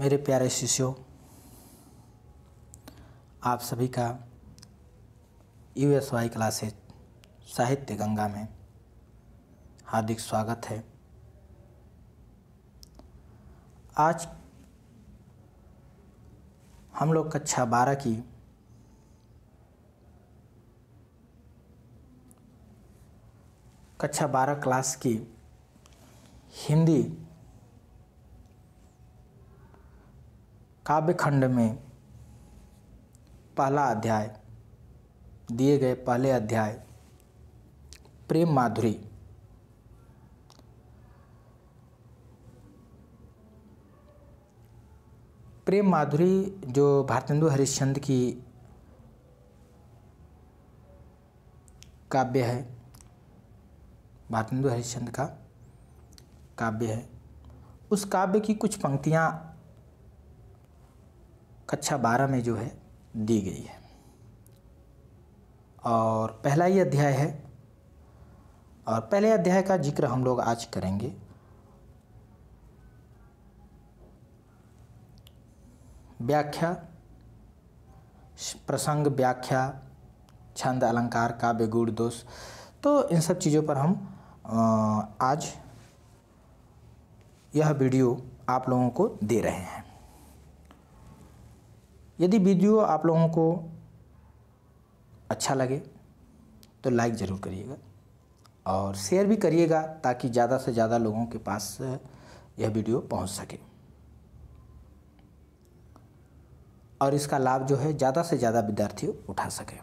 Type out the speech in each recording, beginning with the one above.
मेरे प्यारे शिष्यों, आप सभी का यू एस वाई क्लासेज साहित्य गंगा में हार्दिक स्वागत है। आज हम लोग कक्षा बारह की कक्षा बारह क्लास की हिंदी काव्य खंड में पहला अध्याय, दिए गए पहले अध्याय, प्रेम माधुरी। प्रेम माधुरी जो भारतेंदु हरिश्चंद्र की काव्य है, भारतेंदु हरिश्चंद्र का काव्य है, उस काव्य की कुछ पंक्तियाँ कक्षा बारह में जो है, दी गई है। और पहला ही अध्याय है, और पहले अध्याय का ज़िक्र हम लोग आज करेंगे। व्याख्या, प्रसंग व्याख्या, छंद अलंकार, काव्य गुण दोष तो इन सब चीज़ों पर हम आज यह वीडियो आप लोगों को दे रहे हैं। यदि वीडियो आप लोगों को अच्छा लगे तो लाइक ज़रूर करिएगा और शेयर भी करिएगा ताकि ज़्यादा से ज़्यादा लोगों के पास यह वीडियो पहुँच सके। और इसका लाभ जो है, ज़्यादा से ज़्यादा विद्यार्थी उठा सके।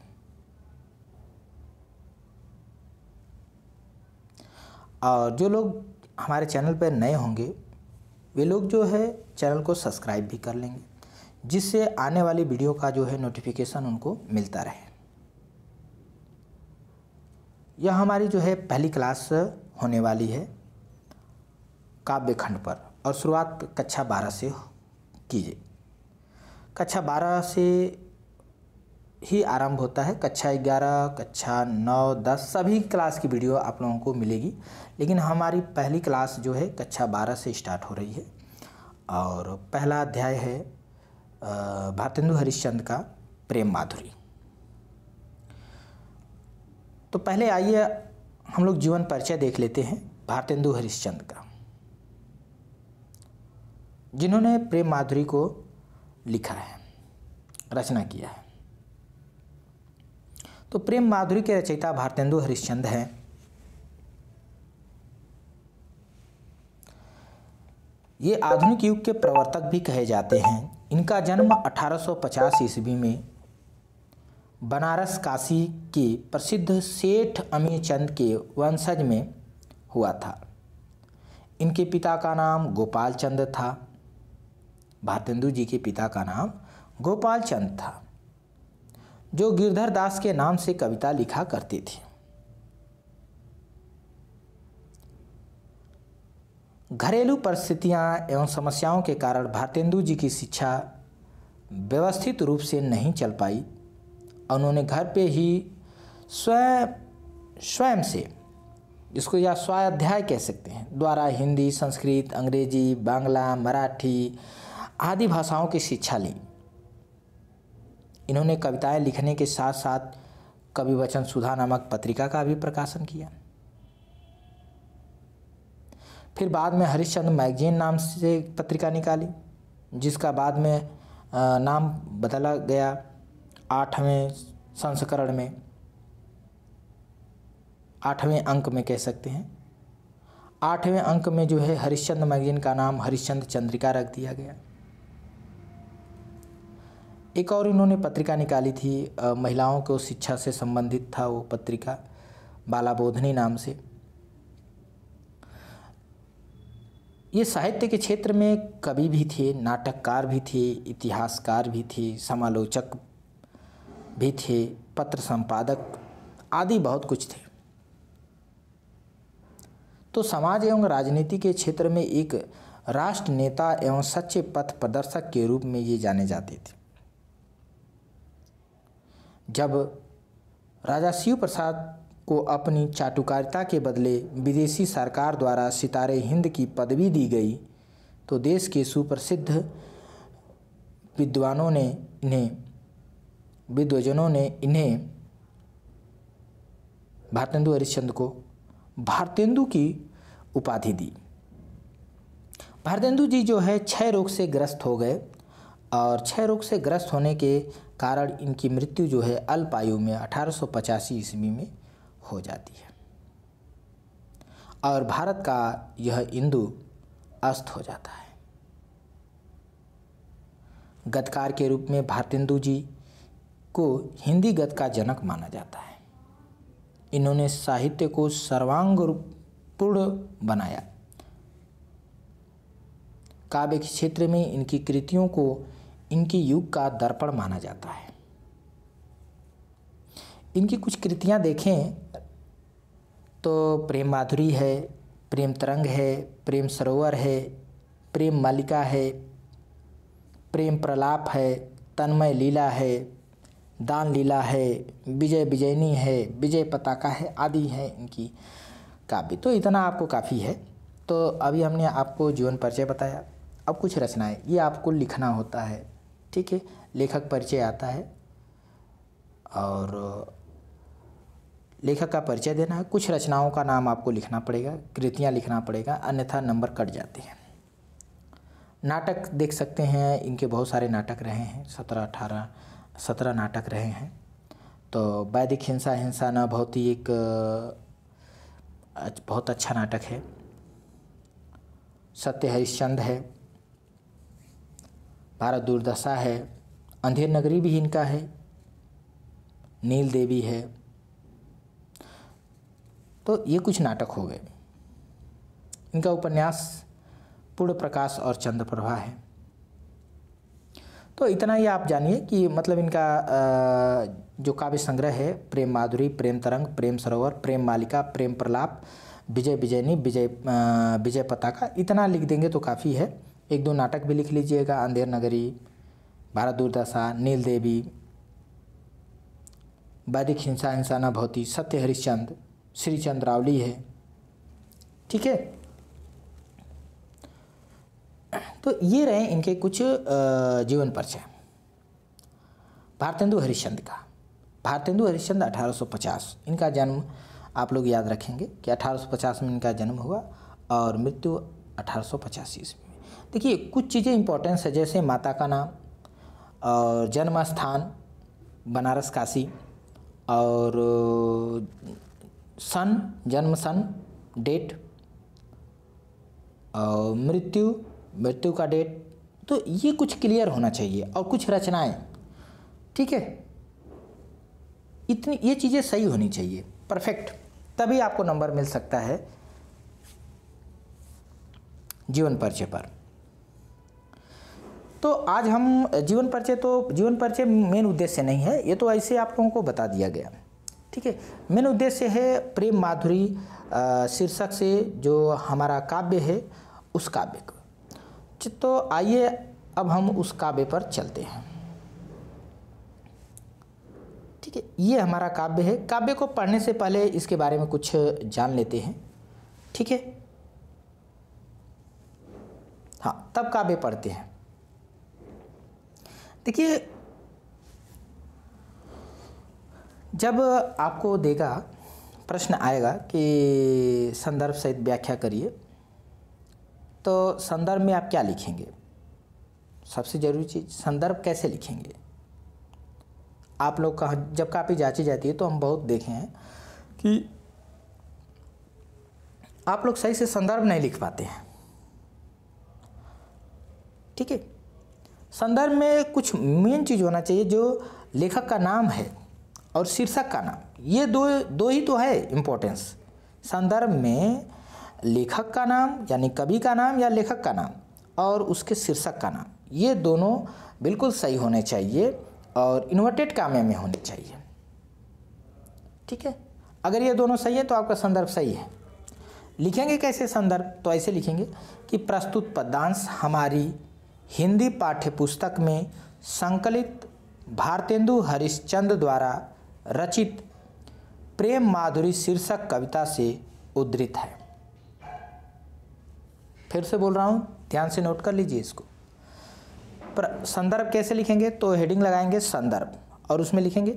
और जो लोग हमारे चैनल पर नए होंगे, वे लोग जो है चैनल को सब्सक्राइब भी कर लेंगे। जिससे आने वाली वीडियो का जो है नोटिफिकेशन उनको मिलता रहे। यह हमारी जो है पहली क्लास होने वाली है काव्य खंड पर और शुरुआत कक्षा बारह से कीजिए। कक्षा बारह से ही आरंभ होता है। कक्षा ग्यारह, कक्षा नौ, दस सभी क्लास की वीडियो आप लोगों को मिलेगी। लेकिन हमारी पहली क्लास जो है कक्षा बारह से स्टार्ट हो रही है। और पहला अध्याय है भारतेंदु हरिश्चंद्र का प्रेम माधुरी। तो पहले आइए हम लोग जीवन परिचय देख लेते हैं भारतेंदु हरिश्चंद्र का। जिन्होंने प्रेम माधुरी को लिखा है, रचना किया है। तो प्रेम माधुरी के रचयिता भारतेंदु हरिश्चंद्र हैं। ये आधुनिक युग के प्रवर्तक भी कहे जाते हैं इनका जन्म 1850 ईस्वी में बनारस काशी के प्रसिद्ध सेठ अमीर चंद के वंशज में हुआ था। इनके पिता का नाम गोपाल चंद था। भारतेंदु जी के पिता का नाम गोपाल चंद था, जो गिरधर दास के नाम से कविता लिखा करते थे। घरेलू परिस्थितियाँ एवं समस्याओं के कारण भारतेंदु जी की शिक्षा व्यवस्थित रूप से नहीं चल पाई। उन्होंने घर पे ही स्वयं स्वयं से जिसको या स्वाध्याय कह सकते हैं। द्वारा हिंदी, संस्कृत, अंग्रेज़ी, बांग्ला, मराठी आदि भाषाओं की शिक्षा ली। इन्होंने कविताएँ लिखने के साथ साथ कवि वचन सुधा नामक पत्रिका का भी प्रकाशन किया। फिर बाद में हरिश्चंद्र मैगजीन नाम से पत्रिका निकाली, जिसका बाद में नाम बदला गया आठवें संस्करण में। आठवें अंक में कह सकते हैं। आठवें अंक में जो है हरिश्चंद्र मैगजीन का नाम हरिश्चंद्र चंद्रिका रख दिया गया। एक और इन्होंने पत्रिका निकाली थी महिलाओं को शिक्षा से संबंधित था वो पत्रिका बाला बोधनी नाम से। ये साहित्य के क्षेत्र में कवि भी थे, नाटककार भी थे, इतिहासकार भी थे, समालोचक भी थे, पत्र संपादक आदि बहुत कुछ थे। तो समाज एवं राजनीति के क्षेत्र में एक राष्ट्र नेता एवं सच्चे पथ प्रदर्शक के रूप में ये जाने जाते थे। जब राजा शिव प्रसाद को अपनी चाटुकारिता के बदले विदेशी सरकार द्वारा सितारे हिंद की पदवी दी गई तो देश के सुप्रसिद्ध विद्वानों ने इन्हें, विद्वजनों ने इन्हें, भारतेंदु हरिश्चंद्र को भारतेंदु की उपाधि दी। भारतेंदु जी जो है, क्षय रोग से ग्रस्त हो गए और क्षय रोग से ग्रस्त होने के कारण इनकी मृत्यु जो है, अल्प आयु में अठारह सौ पचासी ईस्वी में हो जाती है। और भारत का यह इंदु अस्त हो जाता है। गतकार के रूप में भारतेंदु जी को हिंदी गत का जनक माना जाता है। इन्होंने साहित्य को सर्वांग पूर्ण बनाया। काव्य के क्षेत्र में इनकी कृतियों को इनके युग का दर्पण माना जाता है। इनकी कुछ कृतियाँ देखें तो प्रेम माधुरी है, प्रेम तरंग है, प्रेम सरोवर है, प्रेम मालिका है, प्रेम प्रलाप है, तन्मय लीला है, दान लीला है, विजय विजयनी है, विजय पताका है, आदि है इनकी काव्य। तो इतना आपको काफ़ी है। तो अभी हमने आपको जीवन परिचय बताया। अब कुछ रचनाएँ। ये आपको लिखना होता है। ठीक है? लेखक परिचय आता है। और लेखक का परिचय देना है। कुछ रचनाओं का नाम आपको लिखना पड़ेगा, कृतियाँ लिखना पड़ेगा, अन्यथा नंबर कट जाते हैं। नाटक देख सकते हैं, इनके बहुत सारे नाटक रहे हैं, सत्रह, अठारह, सत्रह नाटक रहे हैं। तो वैदिक हिंसा हिंसा न बहुत ही एक बहुत अच्छा नाटक है। सत्य हरिश्चंद है। भारत दुर्दशा है। अंधेर नगरी भी इनका है। नील देवी है। तो ये कुछ नाटक हो गए। इनका उपन्यास पूर्ण प्रकाश और चंद्र प्रभा है। तो इतना ही आप जानिए कि मतलब इनका जो काव्य संग्रह है, प्रेम माधुरी, प्रेम तरंग, प्रेम सरोवर, प्रेम मालिका, प्रेम प्रलाप, विजय विजयनी, विजय विजय पताका, इतना लिख देंगे तो काफ़ी है। एक दो नाटक भी लिख लीजिएगा, अंधेर नगरी, भारत दुर्दशा नील देवी वैदिक हिंसा हिंसा न भवती सत्य हरिश्चंद श्री चंद्रावली है। ठीक है? तो ये रहे इनके कुछ जीवन परिचय। भारतेंदु हरिश्चंद्र का। भारतेंदु हरिश्चंद्र 1850 इनका जन्म आप लोग याद रखेंगे कि 1850 में इनका जन्म हुआ और मृत्यु अठारह ईस्वी में। देखिए, कुछ चीज़ें इंपॉर्टेंस है, जैसे माता का नाम और जन्म स्थान बनारस काशी और सन, जन्म सन, डेट और मृत्यु मृत्यु का डेट। तो ये कुछ क्लियर होना चाहिए और कुछ रचनाएँ। ठीक है? इतनी, ये चीज़ें सही होनी चाहिए। परफेक्ट। तभी आपको नंबर मिल सकता है। जीवन परिचय पर। तो आज हम, जीवन परिचय तो जीवन परिचय मेन उद्देश्य नहीं है। ये तो ऐसे आप लोगों को बता दिया गया। ठीक है? मेन उद्देश्य है प्रेम माधुरी शीर्षक से जो हमारा काव्य है, उस काव्य को। तो आइए अब हम उस काव्य पर चलते हैं। ठीक है, ये हमारा काव्य है। काव्य को पढ़ने से पहले इसके बारे में कुछ जान लेते हैं। ठीक है? हाँ तब काव्य पढ़ते हैं। देखिए जब आपको देगा, प्रश्न आएगा कि संदर्भ सहित व्याख्या करिए तो संदर्भ में आप क्या लिखेंगे? सबसे ज़रूरी चीज़, संदर्भ कैसे लिखेंगे? आप लोग का जब कापी जांची जाती है तो हम बहुत देखे हैं कि आप लोग सही से संदर्भ नहीं लिख पाते हैं। ठीक है? संदर्भ में कुछ मेन चीज़ होना चाहिए जो लेखक का नाम है। और शीर्षक का नाम। ये दो दो ही तो है इम्पोर्टेंस संदर्भ में लेखक का नाम, यानी कवि का नाम या लेखक का नाम, और उसके शीर्षक का नाम। ये दोनों बिल्कुल सही होने चाहिए और इन्वर्टेड कामे में होने चाहिए। ठीक है? अगर ये दोनों सही है तो आपका संदर्भ सही है। लिखेंगे कैसे संदर्भ? तो ऐसे लिखेंगे कि प्रस्तुत पदांश हमारी हिंदी पाठ्यपुस्तक में संकलित भारतेंदु हरिश्चंद्र द्वारा रचित प्रेम माधुरी शीर्षक कविता से उद्धृत है। फिर से बोल रहा हूँ, ध्यान से नोट कर लीजिए इसको। संदर्भ कैसे लिखेंगे? तो हेडिंग लगाएँगे संदर्भ और उसमें लिखेंगे,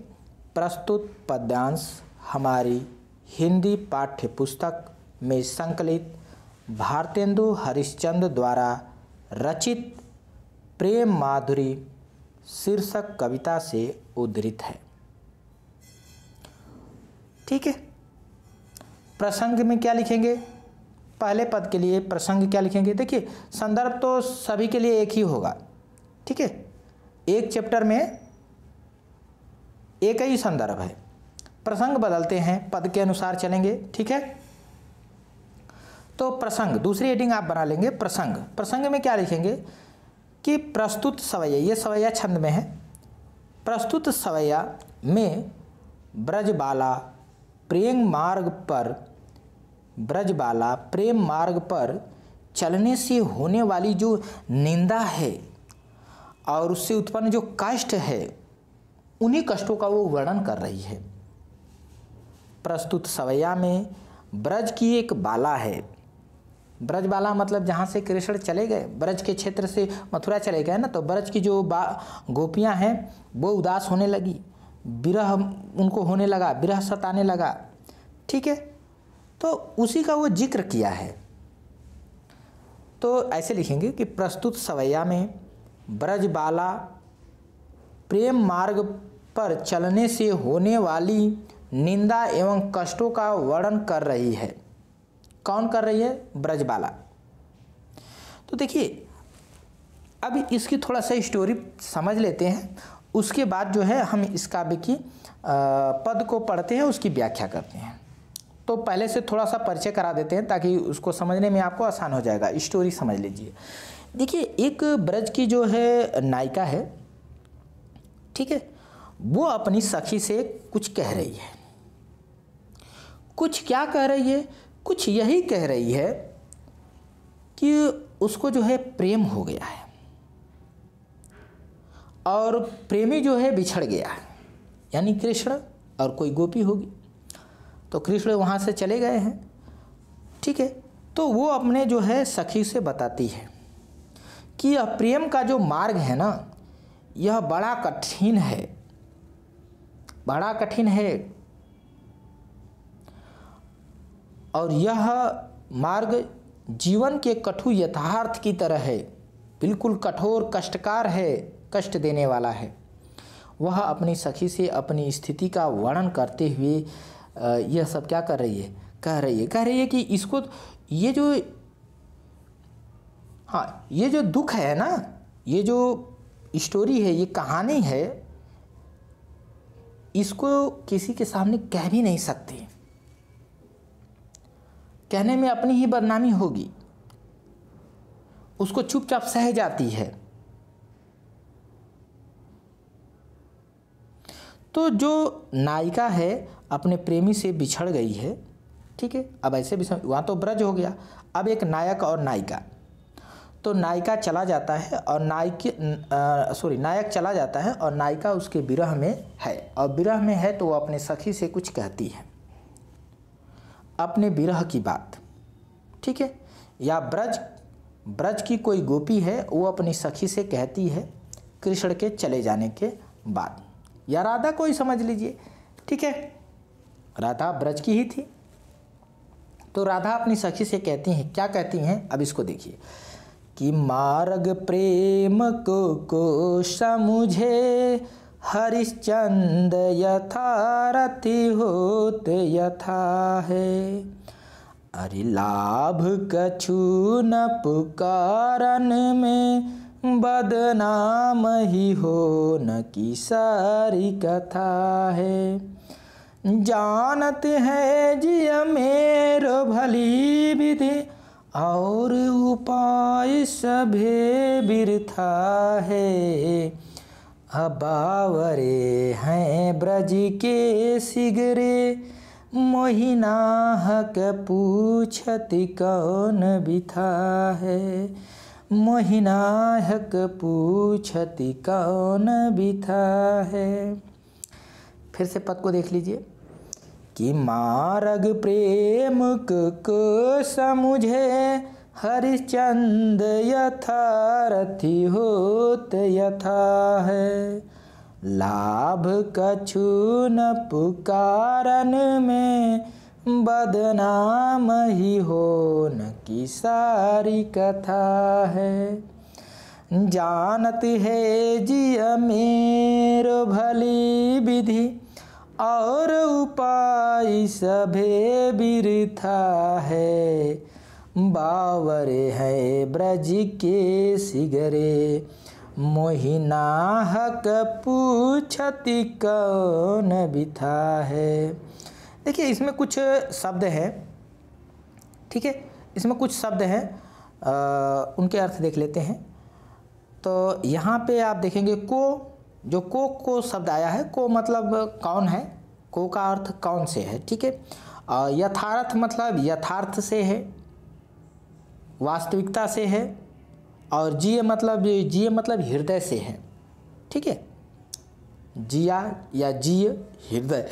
प्रस्तुत पद्यांश हमारी हिंदी पाठ्य पुस्तक में संकलित भारतेंदु हरिश्चंद्र द्वारा रचित प्रेम माधुरी शीर्षक कविता से उद्धृत है। ठीक है? प्रसंग में क्या लिखेंगे? पहले पद के लिए प्रसंग क्या लिखेंगे? देखिए, संदर्भ तो सभी के लिए एक ही होगा। ठीक है? एक चैप्टर में एक ही संदर्भ है। प्रसंग बदलते हैं, पद के अनुसार चलेंगे। ठीक है? तो प्रसंग, दूसरी हेडिंग आप बना लेंगे, प्रसंग। प्रसंग में क्या लिखेंगे? कि प्रस्तुत सवैया, ये सवैया छंद में है। प्रस्तुत सवैया में ब्रजबाला प्रेम मार्ग पर, ब्रजबाला, प्रेम मार्ग पर चलने से होने वाली जो निंदा है और उससे उत्पन्न जो कष्ट है, उन्हीं कष्टों का वो वर्णन कर रही है। प्रस्तुत सवैया में ब्रज की एक बाला है। ब्रज बाला मतलब जहाँ से कृष्ण चले गए, ब्रज के क्षेत्र से मथुरा चले गए ना तो ब्रज की जो बा गोपियाँ हैं, वो उदास होने लगी। विरह उनको होने लगा विरह सताने लगा। ठीक है? तो उसी का वो ज़िक्र किया है। तो ऐसे लिखेंगे कि प्रस्तुत सवैया में ब्रज बाला प्रेम मार्ग पर चलने से होने वाली निंदा एवं कष्टों का वर्णन कर रही है। कौन कर रही है? ब्रजबाला। तो देखिए, अब इसकी थोड़ा सा स्टोरी समझ लेते हैं उसके बाद जो है हम इस काव्य की पद को पढ़ते हैं, उसकी व्याख्या करते हैं। तो पहले से थोड़ा सा परिचय करा देते हैं ताकि उसको समझने में आपको आसान हो जाएगा। स्टोरी समझ लीजिए। देखिए, एक ब्रज की जो है नायिका है, ठीक है, वो अपनी सखी से कुछ कह रही है। कुछ क्या कह रही है? कुछ यही कह रही है कि उसको जो है प्रेम हो गया है। और प्रेमी जो है बिछड़ गया है। यानी कृष्ण और कोई गोपी होगी। तो कृष्ण वहाँ से चले गए हैं। ठीक है? तो वो अपने जो है सखी से बताती है कि यह प्रेम का जो मार्ग है ना, यह बड़ा कठिन है। बड़ा कठिन है। और यह मार्ग जीवन के कठु यथार्थ की तरह है। बिल्कुल कठोर, कष्टकार है। कष्ट देने वाला है। वह अपनी सखी से अपनी स्थिति का वर्णन करते हुए यह सब क्या कर रही है? कह रही है, कह रही है कि इसको ये जो हाँ ये जो दुख है ना, ये जो स्टोरी है, ये कहानी है, इसको किसी के सामने कह भी नहीं सकते। कहने में अपनी ही बदनामी होगी। उसको चुपचाप सह जाती है। तो जो नायिका है, अपने प्रेमी से बिछड़ गई है, ठीक है? अब ऐसे भी वहाँ तो ब्रज हो गया। अब एक नायक और नायिका। तो नायिका चला जाता है और नायक सॉरी, नायक चला जाता है और नायिका उसके विरह में है। और विरह में है तो वो अपने सखी से कुछ कहती है। अपने विरह की बात, ठीक है? या ब्रज ब्रज की कोई गोपी है, वो अपनी सखी से कहती है कृष्ण के चले जाने के बाद। या राधा को ही समझ लीजिए। ठीक है? राधा ब्रज की ही थी। तो राधा अपनी सखी से कहती हैं, क्या कहती हैं? अब इसको देखिए। कि मार्ग प्रेम को को समझे हरिश्चंद यथारथि होत यथा है। अरे लाभ कछु न पुकारन में बदनाम ही हो न की सारी कथा है। जानत है जिय मेरो भली विधि, और उपाय सभे बिरथा है। अबावरे हैं ब्रज के सिगरे, मोहिना हक पूछति कौन बिथा है। मोहिना हक पूछति कौन बिथा है? फिर से पद को देख लीजिए। कि मार्ग प्रेम को समझे, हरिश्चंद यथारथी होत यथा है। लाभ कछु न पुकारन में बदनाम ही हो न की सारी कथा है। जानत है जी मेरो भली विधि, और उपाय सभे बिरथा है। बावरे है ब्रज के सिगरे, मोहिना हक पूछति कौन बिथा है। देखिए, इसमें कुछ शब्द हैं, ठीक है? इसमें कुछ शब्द हैं उनके अर्थ देख लेते हैं। तो यहाँ पे आप देखेंगे को, जो को को शब्द आया है, को मतलब कौन है? को का अर्थ कौन से है, ठीक है? यथार्थ मतलब यथार्थ से है, वास्तविकता से है, और जिय मतलब जिय मतलब हृदय से है, ठीक है? जिया या जिय हृदय।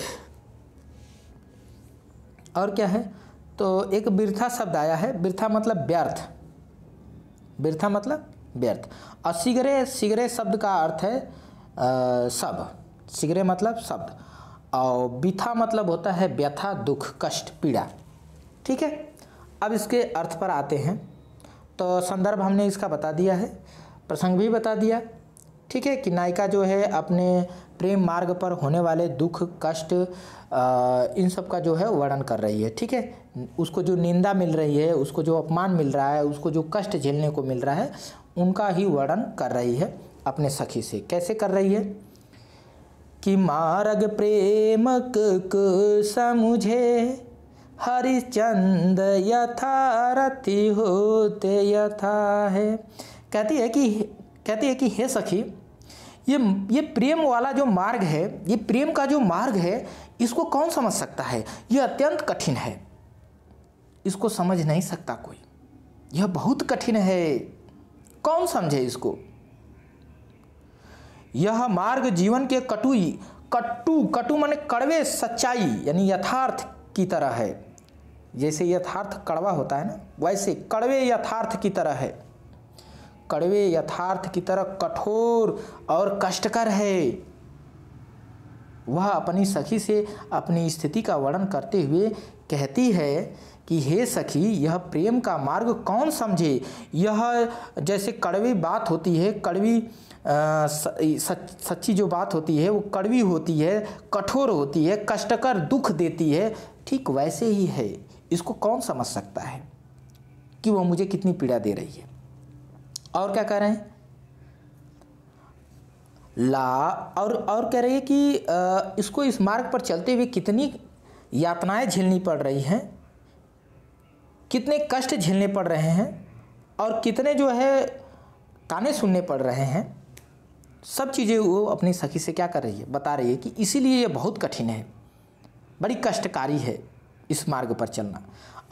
और क्या है? तो एक बिरथा शब्द आया है। बिरथा मतलब व्यर्थ। बिरथा मतलब व्यर्थ। और सिगरे सिगरे शब्द का अर्थ है सब। सिगरे मतलब शब्द। और बिथा मतलब होता है व्यथा, दुख, कष्ट, पीड़ा। ठीक है? अब इसके अर्थ पर आते हैं। तो संदर्भ हमने इसका बता दिया है। प्रसंग भी बता दिया। ठीक है? कि नायिका जो है अपने प्रेम मार्ग पर होने वाले दुख, कष्ट इन सब का जो है वर्णन कर रही है, ठीक है? उसको जो निंदा मिल रही है, उसको जो अपमान मिल रहा है, उसको जो कष्ट झेलने को मिल रहा है, उनका ही वर्णन कर रही है अपने सखी से। कैसे कर रही है? कि मार्ग प्रेमक को हरिचंद हरिश्चंद यथारथी होते यथा है। कहती है कि, कहती है कि हे सखी ये ये प्रेम वाला जो मार्ग है, ये प्रेम का जो मार्ग है, इसको कौन समझ सकता है? ये अत्यंत कठिन है। इसको समझ नहीं सकता कोई। यह बहुत कठिन है। कौन समझे इसको? यह मार्ग जीवन के कटुई कट्टू कटु माने कड़वे सच्चाई, यानी यथार्थ की तरह है। जैसे यथार्थ कड़वा होता है ना, वैसे कड़वे यथार्थ की तरह है। कड़वे यथार्थ की तरह कठोर और कष्टकर है। वह अपनी सखी से अपनी स्थिति का वर्णन करते हुए कहती है कि हे सखी यह प्रेम का मार्ग कौन समझे? यह जैसे कड़वी बात होती है कड़वी सच, सच्ची जो बात होती है वो कड़वी होती है कठोर होती है कष्टकर दुख देती है ठीक वैसे ही है। इसको कौन समझ सकता है कि वह मुझे कितनी पीड़ा दे रही है? और क्या कह रहे हैं? ला, और और कह रही है कि इसको इस मार्ग पर चलते हुए कितनी यातनाएँ झेलनी पड़ रही हैं? कितने कष्ट झेलने पड़ रहे हैं? और कितने जो है, ताने सुनने पड़ रहे हैं? सब चीज़ें वो अपनी सखी से क्या कर रही है? बता रही है कि इसीलिए ये बहुत कठिन है। बड़ी कष्टकारी है इस मार्ग पर चलना।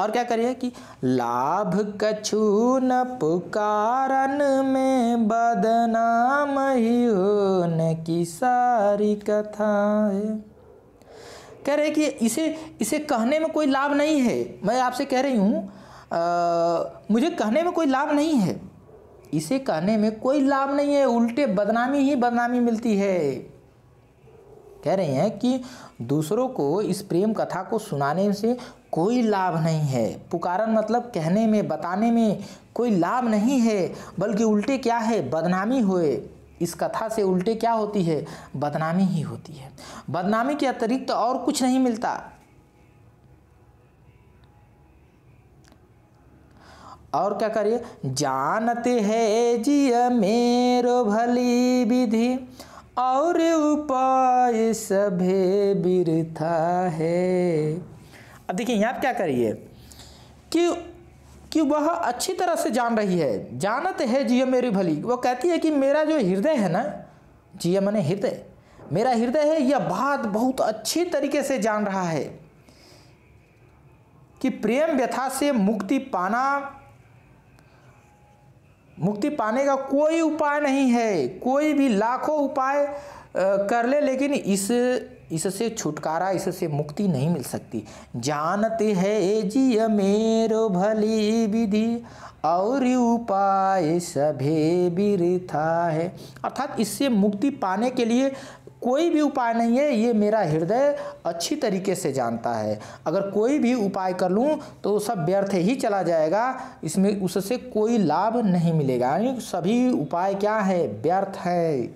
और क्या करिए कि लाभ कछु न पुकारन में बदनाम ही हो न की सारी कथा है कह रहे कि इसे इसे कहने में कोई लाभ नहीं है। मैं आपसे कह रही हूँ मुझे कहने में कोई लाभ नहीं है। इसे कहने में कोई लाभ नहीं है। उल्टे बदनामी ही बदनामी मिलती है। कह रहे हैं कि दूसरों को इस प्रेम कथा को सुनाने से कोई लाभ नहीं है। पुकारन मतलब कहने में, बताने में कोई लाभ नहीं है, बल्कि उल्टे क्या है? बदनामी होए। इस कथा से उल्टे क्या होती है? बदनामी ही होती है। बदनामी के अतिरिक्त तो और कुछ नहीं मिलता। और क्या करिए? जानते हैं जिय मेरो भली विधि। और उपाय सभे बिरथा है। अब देखिए, यहाँ क्या करिए? कि कि वह अच्छी तरह से जान रही है। जानत है जिया मेरी भली। वो कहती है कि मेरा जो हृदय है ना, जिया मैंने हृदय, मेरा हृदय है, यह बात बहुत अच्छी तरीके से जान रहा है कि प्रेम व्यथा से मुक्ति पाना मुक्ति पाने का कोई उपाय नहीं है। कोई भी लाखों उपाय कर ले, लेकिन इस, इससे छुटकारा, इससे मुक्ति नहीं मिल सकती। जानते है जी मेरो भली विधि, और उपाय सभे बिरथा है। अर्थात इससे मुक्ति पाने के लिए कोई भी उपाय नहीं है, ये मेरा हृदय अच्छी तरीके से जानता है। अगर कोई भी उपाय कर लूँ तो सब व्यर्थ ही चला जाएगा। इसमें उससे कोई लाभ नहीं मिलेगा। यानी सभी उपाय क्या है? व्यर्थ है।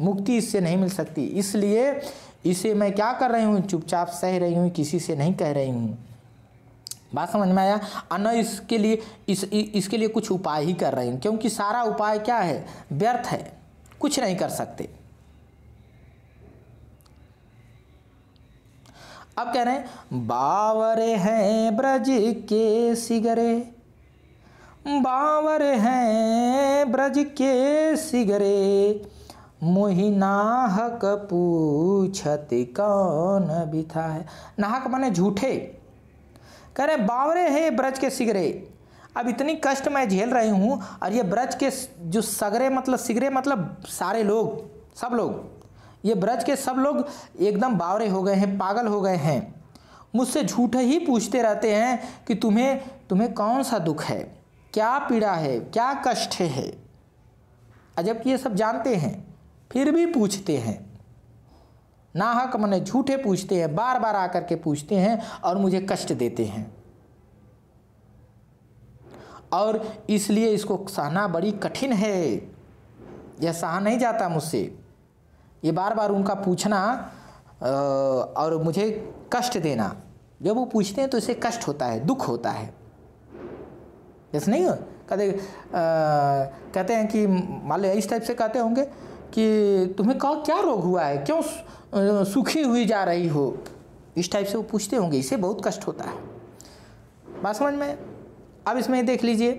मुक्ति इससे नहीं मिल सकती। इसलिए इसे मैं क्या कर रही हूँ? चुपचाप सह रही हूँ, किसी से नहीं कह रही हूँ। बात समझ में आया? अन इसके लिए, इस इसके लिए कुछ उपाय ही कर रही हूँ। क्योंकि सारा उपाय क्या है? व्यर्थ है। कुछ नहीं कर सकते। अब कह रहे हैं, बावरे हैं ब्रज के सिगरे। बावर हैं ब्रज के सिगरे। मोहिनाहक पूछत कौन बिथा है? नाहक माने झूठे। कह रहे बावरे हैं ब्रज के सिगरे। अब इतनी कष्ट मैं झेल रही हूँ और ये ब्रज के जो सगरे मतलब सिगरे मतलब सारे लोग, सब लोग। ये ब्रज के सब लोग एकदम बावरे हो गए हैं, पागल हो गए हैं। मुझसे झूठ ही पूछते रहते हैं कि तुम्हें तुम्हें कौन सा दुख है? क्या पीड़ा है? क्या कष्ट है? जबकि ये सब जानते हैं, फिर भी पूछते हैं। नाहक मने झूठे पूछते हैं बार बार आकर के पूछते हैं और मुझे कष्ट देते हैं। और इसलिए इसको सहना बड़ी कठिन है। यह सहा नहीं जाता मुझसे। ये बार बार उनका पूछना और मुझे कष्ट देना। जब वो पूछते हैं तो इसे कष्ट होता है, दुख होता है। जैसे नहीं हो? कहते कहते हैं कि, मान लो इस टाइप से कहते होंगे कि तुम्हें कहा क्या रोग हुआ है? क्यों सूखी हुई जा रही हो? इस टाइप से वो पूछते होंगे, इसे बहुत कष्ट होता है। बात समझ में? अब इसमें देख लीजिए।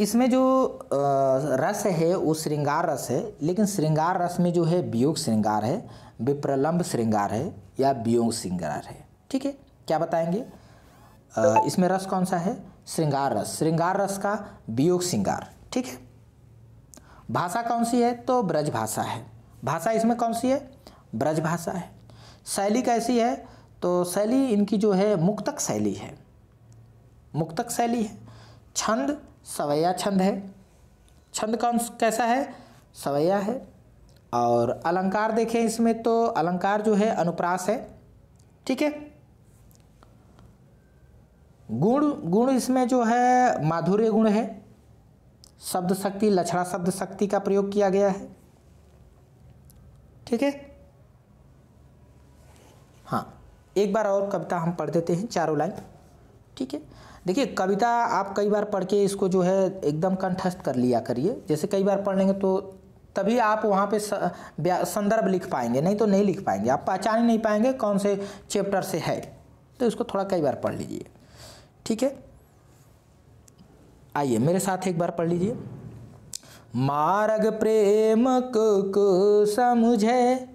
इसमें जो रस है, वो श्रृंगार रस है, लेकिन श्रृंगार रस में जो है वियोग श्रृंगार है विप्रलम्ब श्रृंगार है, या वियोग श्रृंगार है। ठीक है? क्या बताएँगे? इसमें रस कौन सा है? श्रृंगार रस। श्रृंगार रस का वियोग श्रृंगार। ठीक है? भाषा कौन सी है? तो ब्रज भाषा है। भाषा इसमें कौन सी है? ब्रज भाषा है। शैली कैसी है? तो शैली इनकी जो है मुक्तक शैली है। मुक्तक शैली है। छंद सवैया छंद है। छंद कौन कैसा है? सवैया है। और अलंकार देखें इसमें तो अलंकार जो है अनुप्रास है। ठीक है? गुण गुण इसमें जो है माधुर्य गुण है। शब्द शक्ति लछड़ा शब्द शक्ति का प्रयोग किया गया है। ठीक है? हाँ एक बार और कविता हम पढ़ देते हैं, चारों लाइन। ठीक है? देखिए, कविता आप कई बार पढ़ के इसको जो है एकदम कंठस्थ कर लिया करिए। जैसे कई बार पढ़ लेंगे तो तभी आप वहाँ पे संदर्भ लिख पाएँगे, नहीं तो नहीं लिख पाएँगे। आप पहचान ही नहीं पाएँगे कौन से चैप्टर से है। तो इसको थोड़ा कई बार पढ़ लीजिए। ठीक है? आइए, मेरे साथ एक बार पढ़ लीजिए। मार्ग प्रेम को समझे,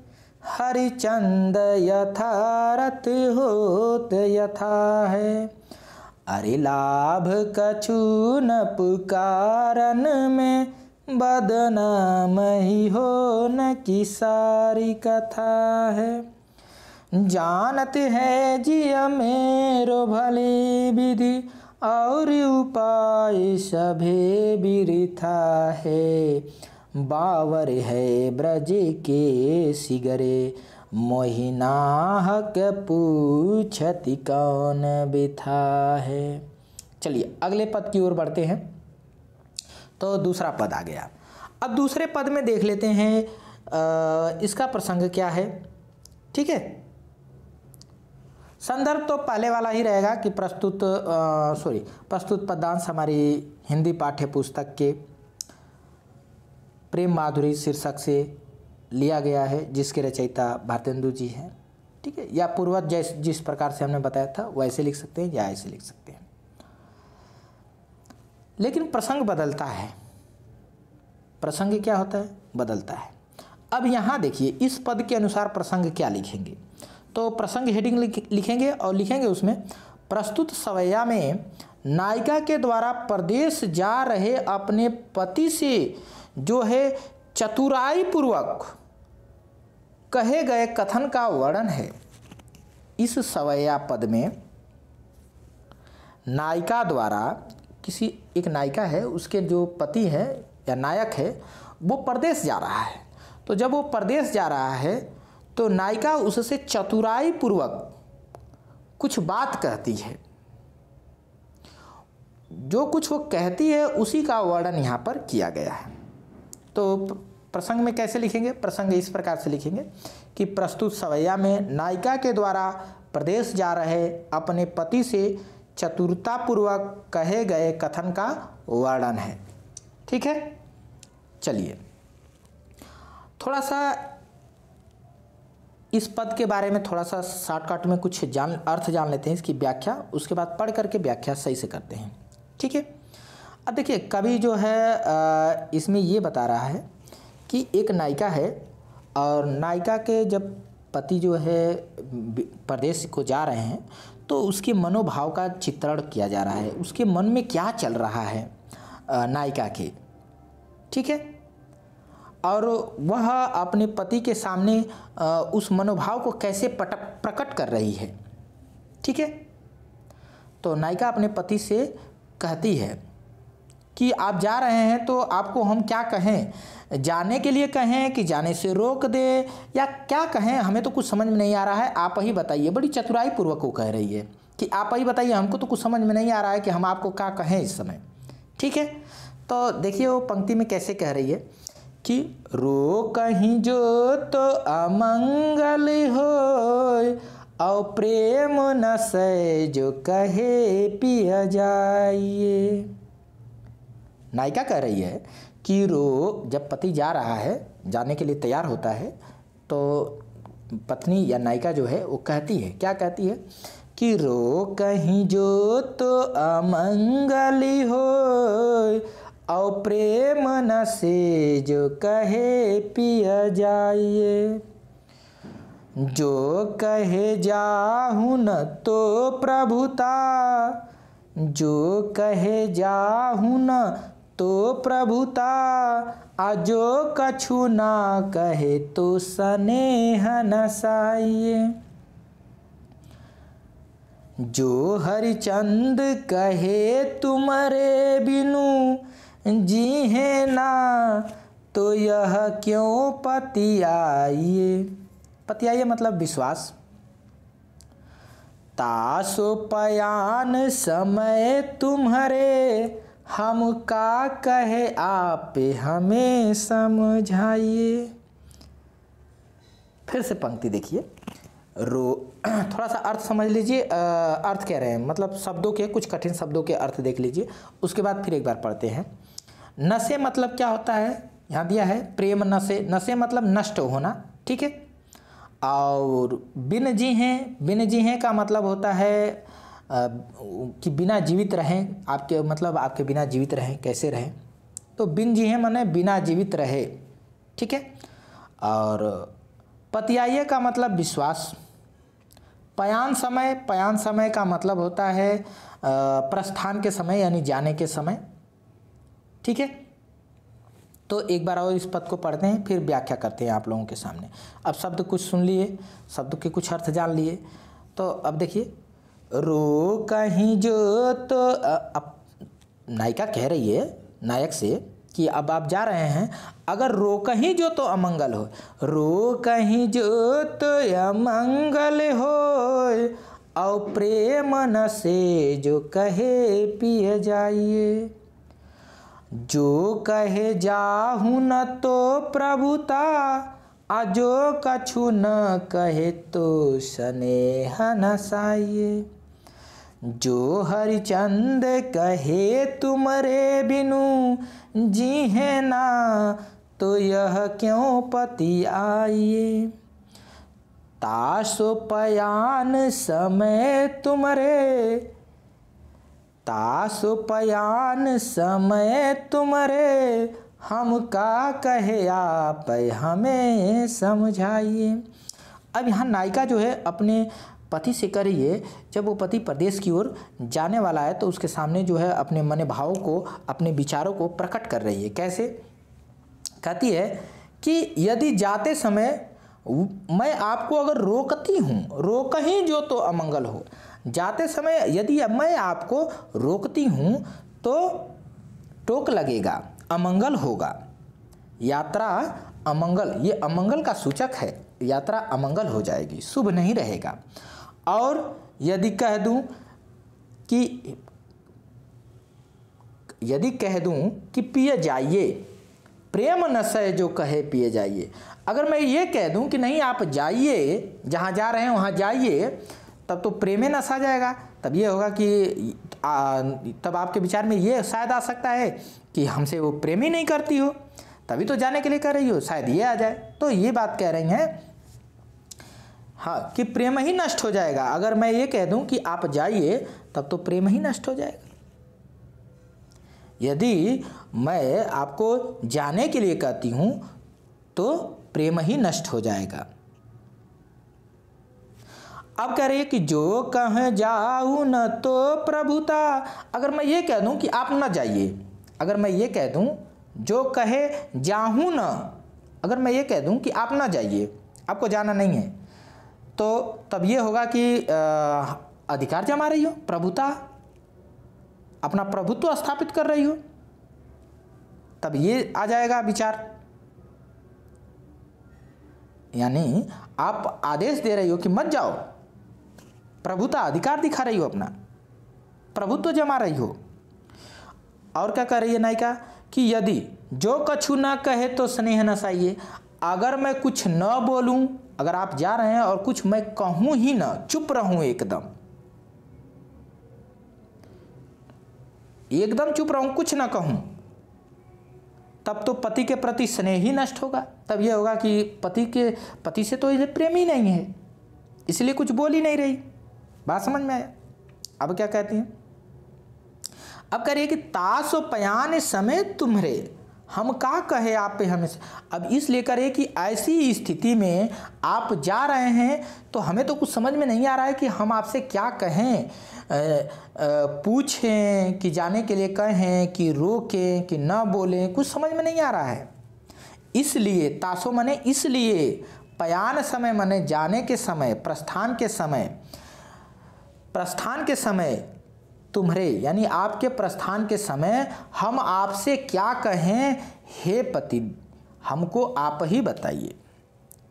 हरिचंद यथारथ होत यथा है। अरे लाभ कछु न पुकारन में, बदनाम ही हो न की सारी कथा है। जानत है जिया मेरो भले विधि, और उपाय सभे बिरथा है। बावर है ब्रज के सिगरे मोहिनाहक पूछति कौन बिथा है? चलिए अगले पद की ओर बढ़ते हैं। तो दूसरा पद आ गया। अब दूसरे पद में देख लेते हैं आ, इसका प्रसंग क्या है? ठीक है? संदर्भ तो पहले वाला ही रहेगा कि प्रस्तुत सॉरी प्रस्तुत पदांश हमारी हिंदी पाठ्य पुस्तक के प्रेम माधुरी शीर्षक से लिया गया है, जिसके रचयिता भारतेंदु जी हैं, ठीक है? या पूर्वज जैस, जिस प्रकार से हमने बताया था वैसे लिख सकते हैं या ऐसे लिख सकते हैं। लेकिन प्रसंग बदलता है। प्रसंग क्या होता है? बदलता है। अब यहाँ देखिए, इस पद के अनुसार प्रसंग क्या लिखेंगे? तो प्रसंग हेडिंग लिखेंगे और लिखेंगे उसमें, प्रस्तुत सवैया में नायिका के द्वारा प्रदेश जा रहे अपने पति से, जो है चतुराई पूर्वक कहे गए कथन का वर्णन है। इस सवैया पद में नायिका द्वारा किसी एक नायिका है, उसके जो पति है या नायक है, वो परदेश जा रहा है। तो जब वो परदेश जा रहा है तो नायिका उससे चतुराई पूर्वक कुछ बात कहती है। जो कुछ वो कहती है, उसी का वर्णन यहाँ पर किया गया है। तो प्रसंग में कैसे लिखेंगे? प्रसंग इस प्रकार से लिखेंगे कि प्रस्तुत सवैया में नायिका के द्वारा प्रदेश जा रहे अपने पति से चतुरतापूर्वक कहे गए कथन का वर्णन है। ठीक है? चलिए। थोड़ा सा इस पद के बारे में थोड़ा सा शॉर्टकट में कुछ जान, अर्थ जान लेते हैं इसकी व्याख्या। उसके बाद पढ़ करके व्याख्या सही से करते हैं। ठीक है? अब देखिए, कवि जो है इसमें ये बता रहा है कि एक नायिका है और नायिका के जब पति जो है प्रदेश को जा रहे हैं तो उसके मनोभाव का चित्रण किया जा रहा है। उसके मन में क्या चल रहा है नायिका के? ठीक है? और वह अपने पति के सामने उस मनोभाव को कैसे पट प्रकट कर रही है? ठीक है? तो नायिका अपने पति से कहती है कि आप जा रहे हैं तो आपको हम क्या कहें? जाने के लिए कहें कि जाने से रोक दे, या क्या कहें, हमें तो कुछ समझ में नहीं आ रहा है। आप ही बताइए। बड़ी चतुराई पूर्वक वो कह रही है कि आप ही बताइए, हमको तो कुछ समझ में नहीं आ रहा है कि हम आपको क्या कहें इस समय। ठीक है? तो देखिए वो पंक्ति में कैसे कह रही है कि रो कहीं जो तो अमंगल हो और प्रेम न से जो कहे पिया जाइए। नायिका कह रही है कि रो जब पति जा रहा है, जाने के लिए तैयार होता है तो पत्नी या नायिका जो है, वो कहती है। क्या कहती है? कि रो कहीं जो तो अमंगली हो और प्रेम न से जो कहे पिया जाइए। जो कहे जाहू न तो प्रभुता, जो कहे जाहू न तो प्रभुता अजो कछु ना कहे तो स्नेह नसाइए। जो हरिचंद कहे तुम्हारे बिनु जी है ना तो यह क्यों पतियाइए? पतियाइए मतलब विश्वास। तासो पयान समय तुम्हारे हम का कहे आप हमें समझाइए। फिर से पंक्ति देखिए। रो, थोड़ा सा अर्थ समझ लीजिए अर्थ कह रहे हैं। मतलब शब्दों के, कुछ कठिन शब्दों के अर्थ देख लीजिए। उसके बाद फिर एक बार पढ़ते हैं। नशे मतलब क्या होता है? यहाँ दिया है, प्रेम नशे। नशे मतलब नष्ट होना, ठीक है? और बिन जी हैं बिन जी हैं का मतलब होता है कि बिना जीवित रहें, आपके मतलब आपके बिना जीवित रहें, कैसे रहें? तो बिन जी हैं माने बिना जीवित रहे, ठीक है? और पतियाये का मतलब विश्वास। पयान समय पयान समय का मतलब होता है प्रस्थान के समय, यानी जाने के समय, ठीक है? तो एक बार और इस पद को पढ़ते हैं, फिर व्याख्या करते हैं आप लोगों के सामने। अब शब्द कुछ सुन लिए, शब्द के कुछ अर्थ जान लिए। तो अब देखिए रो कहीं जो तो अब नायिका कह रही है, नायक से, कि अब आप जा रहे हैं, अगर रो कहीं जो तो अमंगल हो, रो कहीं जो तो अमंगल हो, और प्रेम न से जो कहे पिए जाइए। जो कहे जाहू न तो प्रभुता अजो कछु न कहे तो स्नेह न साइए। जो हरिचंद कहे, तुमरे बिनु जी है ना तो यह क्यों पति आइए? तासो पयान समय तुमरे, तासो पयान समय तुमरे, हम का कहे आप हमें समझाइए। अब यहाँ नायिका जो है अपने पति से करिए जब वो पति प्रदेश की ओर जाने वाला है तो उसके सामने जो है अपने मन भावों को, अपने विचारों को प्रकट कर रही है। कैसे? कहती है कि यदि जाते समय मैं आपको अगर रोकती हूँ रोक ही जो तो अमंगल हो। जाते समय यदि मैं आपको रोकती हूँ तो टोक लगेगा, अमंगल होगा। यात्रा अमंगल, ये अमंगल का सूचक है। यात्रा अमंगल हो जाएगी, शुभ नहीं रहेगा। और यदि कह दूँ कि यदि कह दूँ कि पिए जाइए प्रेम नशय जो कहे पिए जाइए। अगर मैं ये कह दूँ कि नहीं आप जाइए जहाँ जा रहे हैं वहाँ जाइए तब तो प्रेमे नशा जाएगा। तब ये होगा कि आ, तब आपके विचार में ये शायद आ सकता है कि हमसे वो प्रेम ही नहीं करती हो। तभी तो जाने के लिए कह रही हो शायद ये आ जाए। तो ये बात कह रही हैं हाँ कि प्रेम ही नष्ट हो जाएगा। अगर मैं ये कह दूँ कि आप जाइए, तब तो प्रेम ही नष्ट हो जाएगा। यदि मैं आपको जाने के लिए कहती हूँ तो प्रेम ही नष्ट हो जाएगा। अब कह रही है कि जो कह जाऊ न तो प्रभुता। अगर मैं ये कह दूँ कि आप न जाइए, अगर मैं ये कह दूँ, जो कहे जाहूं न, अगर मैं ये कह दूँ कि आप ना जाइए, आपको जाना नहीं है। तो तब ये होगा कि अधिकार जमा रही हो, प्रभुता, अपना प्रभुत्व स्थापित कर रही हो, तब ये आ जाएगा विचार। यानी आप आदेश दे रही हो कि मत जाओ। प्रभुता, अधिकार दिखा रही हो अपना। प्रभुत्व जमा रही हो। और क्या कह रही है नायिका? कि यदि जो कछु ना कहे तो स्नेह न साइए अगर मैं कुछ न बोलूँ अगर आप जा रहे हैं और कुछ मैं कहूँ ही ना, चुप रहूँ एकदम। एकदम चुप रहूँ, कुछ ना कहूँ। तब तो पति के प्रति स्नेह ही नष्ट होगा। तब यह होगा कि पति के, पति से तो इसे प्रेम ही नहीं है। इसलिए कुछ बोल ही नहीं रही। बात समझ में आया? अब क्या कहती हैं? अब कह रही है कि तासो पयान समय तुम्हारे। हम का कहे आप पे हमें? अब इसलिए करे कि ऐसी स्थिति में आप जा रहे हैं तो हमें तो कुछ समझ में नहीं आ रहा है कि हम आपसे क्या कहें। पूछें कि जाने के लिए कहें कि रोकें कि न बोलें, कुछ समझ में नहीं आ रहा है। इसलिए, तासो मने, इसलिए पयान समय मने, जाने के समय, प्रस्थान के समय, प्रस्थान के समय तुम्हारे, यानी आपके प्रस्थान के समय हम आपसे क्या कहें? हे पति हमको आप ही बताइए।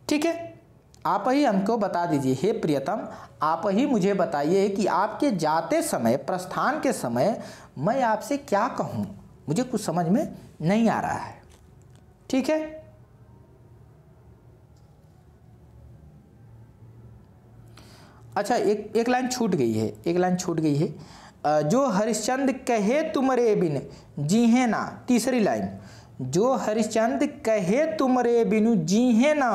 ठीक है? आप ही हमको बता दीजिए। हे प्रियतम, आप ही मुझे बताइए कि आपके जाते समय, प्रस्थान के समय मैं आपसे क्या कहूँ? मुझे कुछ समझ में नहीं आ रहा है। ठीक है? अच्छा एक एक लाइन छूट गई है, एक लाइन छूट गई है। जो हरिश्चंद कहे तुमरे बिन जी है ना। तीसरी लाइन, जो हरिश्चंद कहे तुमरे बिनु जी है ना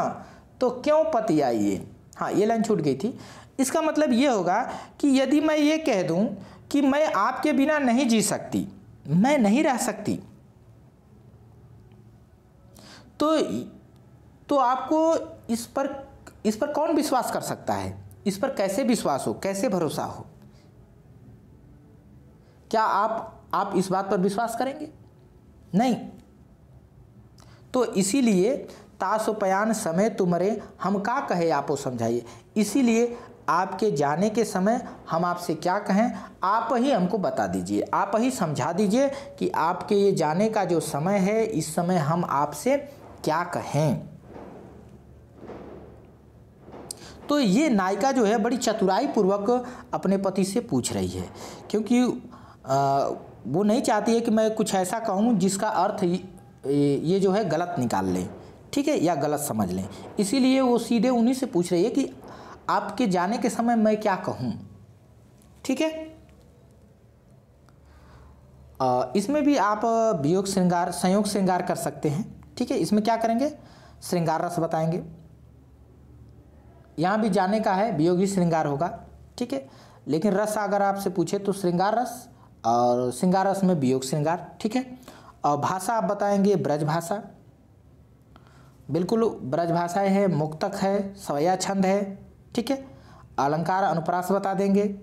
तो क्यों पति आइए हाँ ये लाइन छूट गई थी। इसका मतलब ये होगा कि यदि मैं ये कह दूँ कि मैं आपके बिना नहीं जी सकती, मैं नहीं रह सकती तो तो आपको इस पर इस पर कौन विश्वास कर सकता है? इस पर कैसे विश्वास हो? कैसे भरोसा हो? क्या आप आप इस बात पर विश्वास करेंगे? नहीं। तो इसीलिए तासोपयान समय तुम्हारे, हम का कहे आपको समझाइए। इसीलिए आपके जाने के समय हम आपसे क्या कहें, आप ही हमको बता दीजिए। आप ही समझा दीजिए कि आपके ये जाने का जो समय है, इस समय हम आपसे क्या कहें। तो ये नायिका जो है, बड़ी चतुराई पूर्वक अपने पति से पूछ रही है, क्योंकि वो नहीं चाहती है कि मैं कुछ ऐसा कहूँ जिसका अर्थ ये जो है गलत निकाल लें, ठीक है, या गलत समझ लें। इसीलिए वो सीधे उन्हीं से पूछ रही है कि आपके जाने के समय मैं क्या कहूँ, ठीक है? इसमें भी आप वियोग श्रृंगार, संयोग श्रृंगार कर सकते हैं, ठीक है? इसमें क्या करेंगे? श्रृंगार रस बताएँगे। यहाँ भी जाने का है, वियोगी श्रृंगार होगा, ठीक है? लेकिन रस अगर आपसे पूछे तो श्रृंगार रस और श्रृंगार रस में वियोग श्रृंगार, ठीक है? और भाषा आप बताएँगे, ब्रज भाषा। बिल्कुल ब्रज भाषाएँ है, मुक्तक है, सवया छंद है, ठीक है? अलंकार अनुप्रास बता देंगे।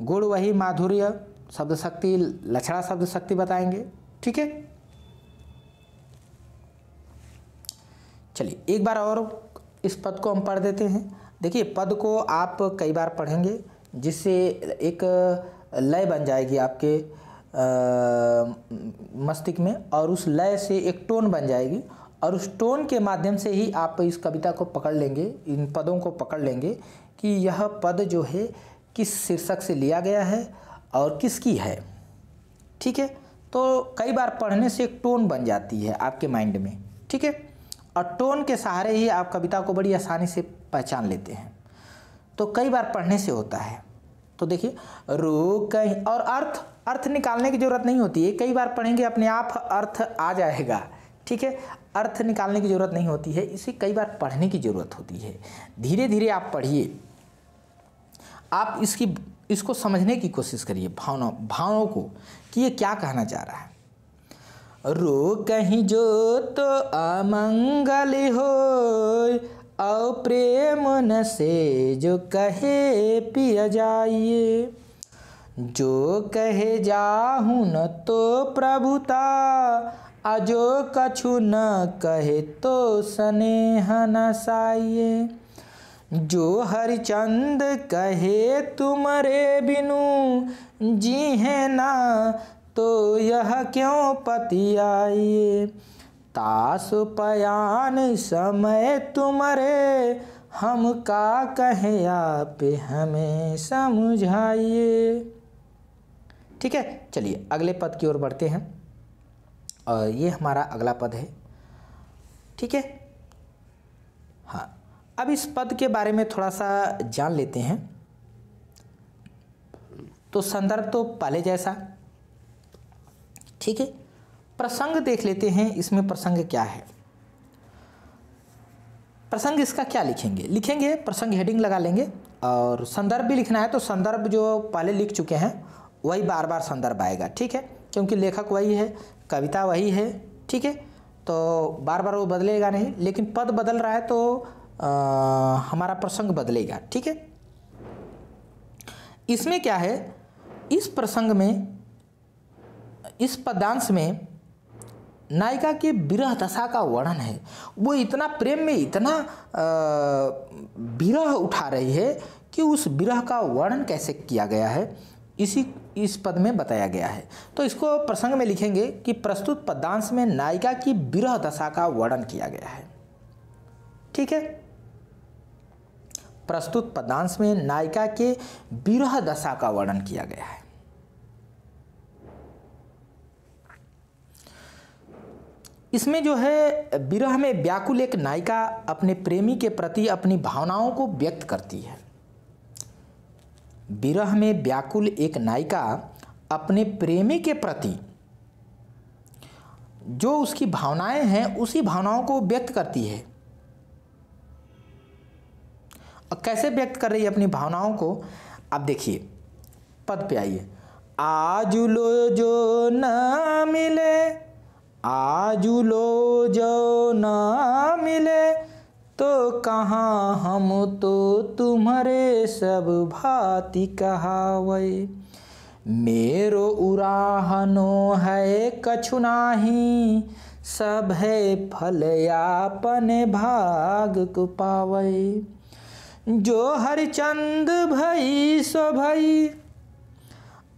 गुण वही माधुर्य शब्द शक्ति लक्षणा शब्द शक्ति बताएँगे, ठीक है? चलिए, एक बार और इस पद को हम पढ़ देते हैं। देखिए, पद को आप कई बार पढ़ेंगे। जिससे एक लय बन जाएगी आपके मस्तिष्क में और उस लय से एक टोन बन जाएगी और उस टोन के माध्यम से ही आप इस कविता को पकड़ लेंगे, इन पदों को पकड़ लेंगे कि यह पद जो है किस शीर्षक से लिया गया है और किसकी है। ठीक है? तो कई बार पढ़ने से एक टोन बन जाती है आपके माइंड में। ठीक है? और टोन के सहारे ही आप कविता को बड़ी आसानी से पहचान लेते हैं। तो कई बार पढ़ने से होता है। तो देखिए रो कहीं और अर्थ अर्थ निकालने की ज़रूरत नहीं होती है। कई बार पढ़ेंगे, अपने आप अर्थ आ जाएगा। ठीक है? अर्थ निकालने की ज़रूरत नहीं होती है। इसे कई बार पढ़ने की ज़रूरत होती है। धीरे धीरे आप पढ़िए। आप इसकी, इसको समझने की कोशिश करिए, भावना भावों को, कि ये क्या कहना चाह रहा है। रो कहीं जो तो अमंगल हो औ प्रेम न से जो कहे पिया जाइए। जो कहे जाहू न तो प्रभुता अजो कछु न कहे तो स्नेह न साइए। जो हरिचंद कहे तुमरे बिनु जी है ना तो यह क्यों पति आइए तास पयान समय तुमरे हम का कहे आप हमें समझाइए। ठीक है, चलिए अगले पद की ओर बढ़ते हैं। और ये हमारा अगला पद है। ठीक है? हाँ अब इस पद के बारे में थोड़ा सा जान लेते हैं। तो संदर्भ तो पहले जैसा। ठीक है? प्रसंग देख लेते हैं इसमें प्रसंग क्या है? प्रसंग इसका क्या लिखेंगे? लिखेंगे प्रसंग हेडिंग लगा लेंगे और संदर्भ भी लिखना है तो संदर्भ जो पहले लिख चुके हैं वही बार बार संदर्भ आएगा ठीक है? क्योंकि लेखक वही है कविता वही है ठीक है? तो बार बार वो बदलेगा नहीं लेकिन पद बदल रहा है तो आ, हमारा प्रसंग बदलेगा ठीक है? इसमें क्या है? इस प्रसंग में इस पदांश में नायिका के विरह दशा का वर्णन है। वो इतना प्रेम में इतना विरह उठा रही है कि उस विरह का वर्णन कैसे किया गया है, इसी, इस पद में बताया गया है। तो इसको प्रसंग में लिखेंगे कि प्रस्तुत पदांश में नायिका की विरह दशा का वर्णन किया गया है। ठीक है? प्रस्तुत पदांश में नायिका के विरह दशा का वर्णन किया गया है। इसमें जो है, विरह में व्याकुल एक नायिका अपने प्रेमी के प्रति अपनी भावनाओं को व्यक्त करती है। विरह में व्याकुल एक नायिका अपने प्रेमी के प्रति जो उसकी भावनाएँ हैं, उसी भावनाओं को व्यक्त करती है। और कैसे व्यक्त कर रही है अपनी भावनाओं को? आप देखिए, पद पे आइए। आज लो जो न मिले आज लो जो ना मिले तो कहाँ हम तो तुम्हारे सब भांति कहावे मेरो उराहनो है कछु नाही, सब है फल यापन भाग को पावे जो हरिचंद भई सो भई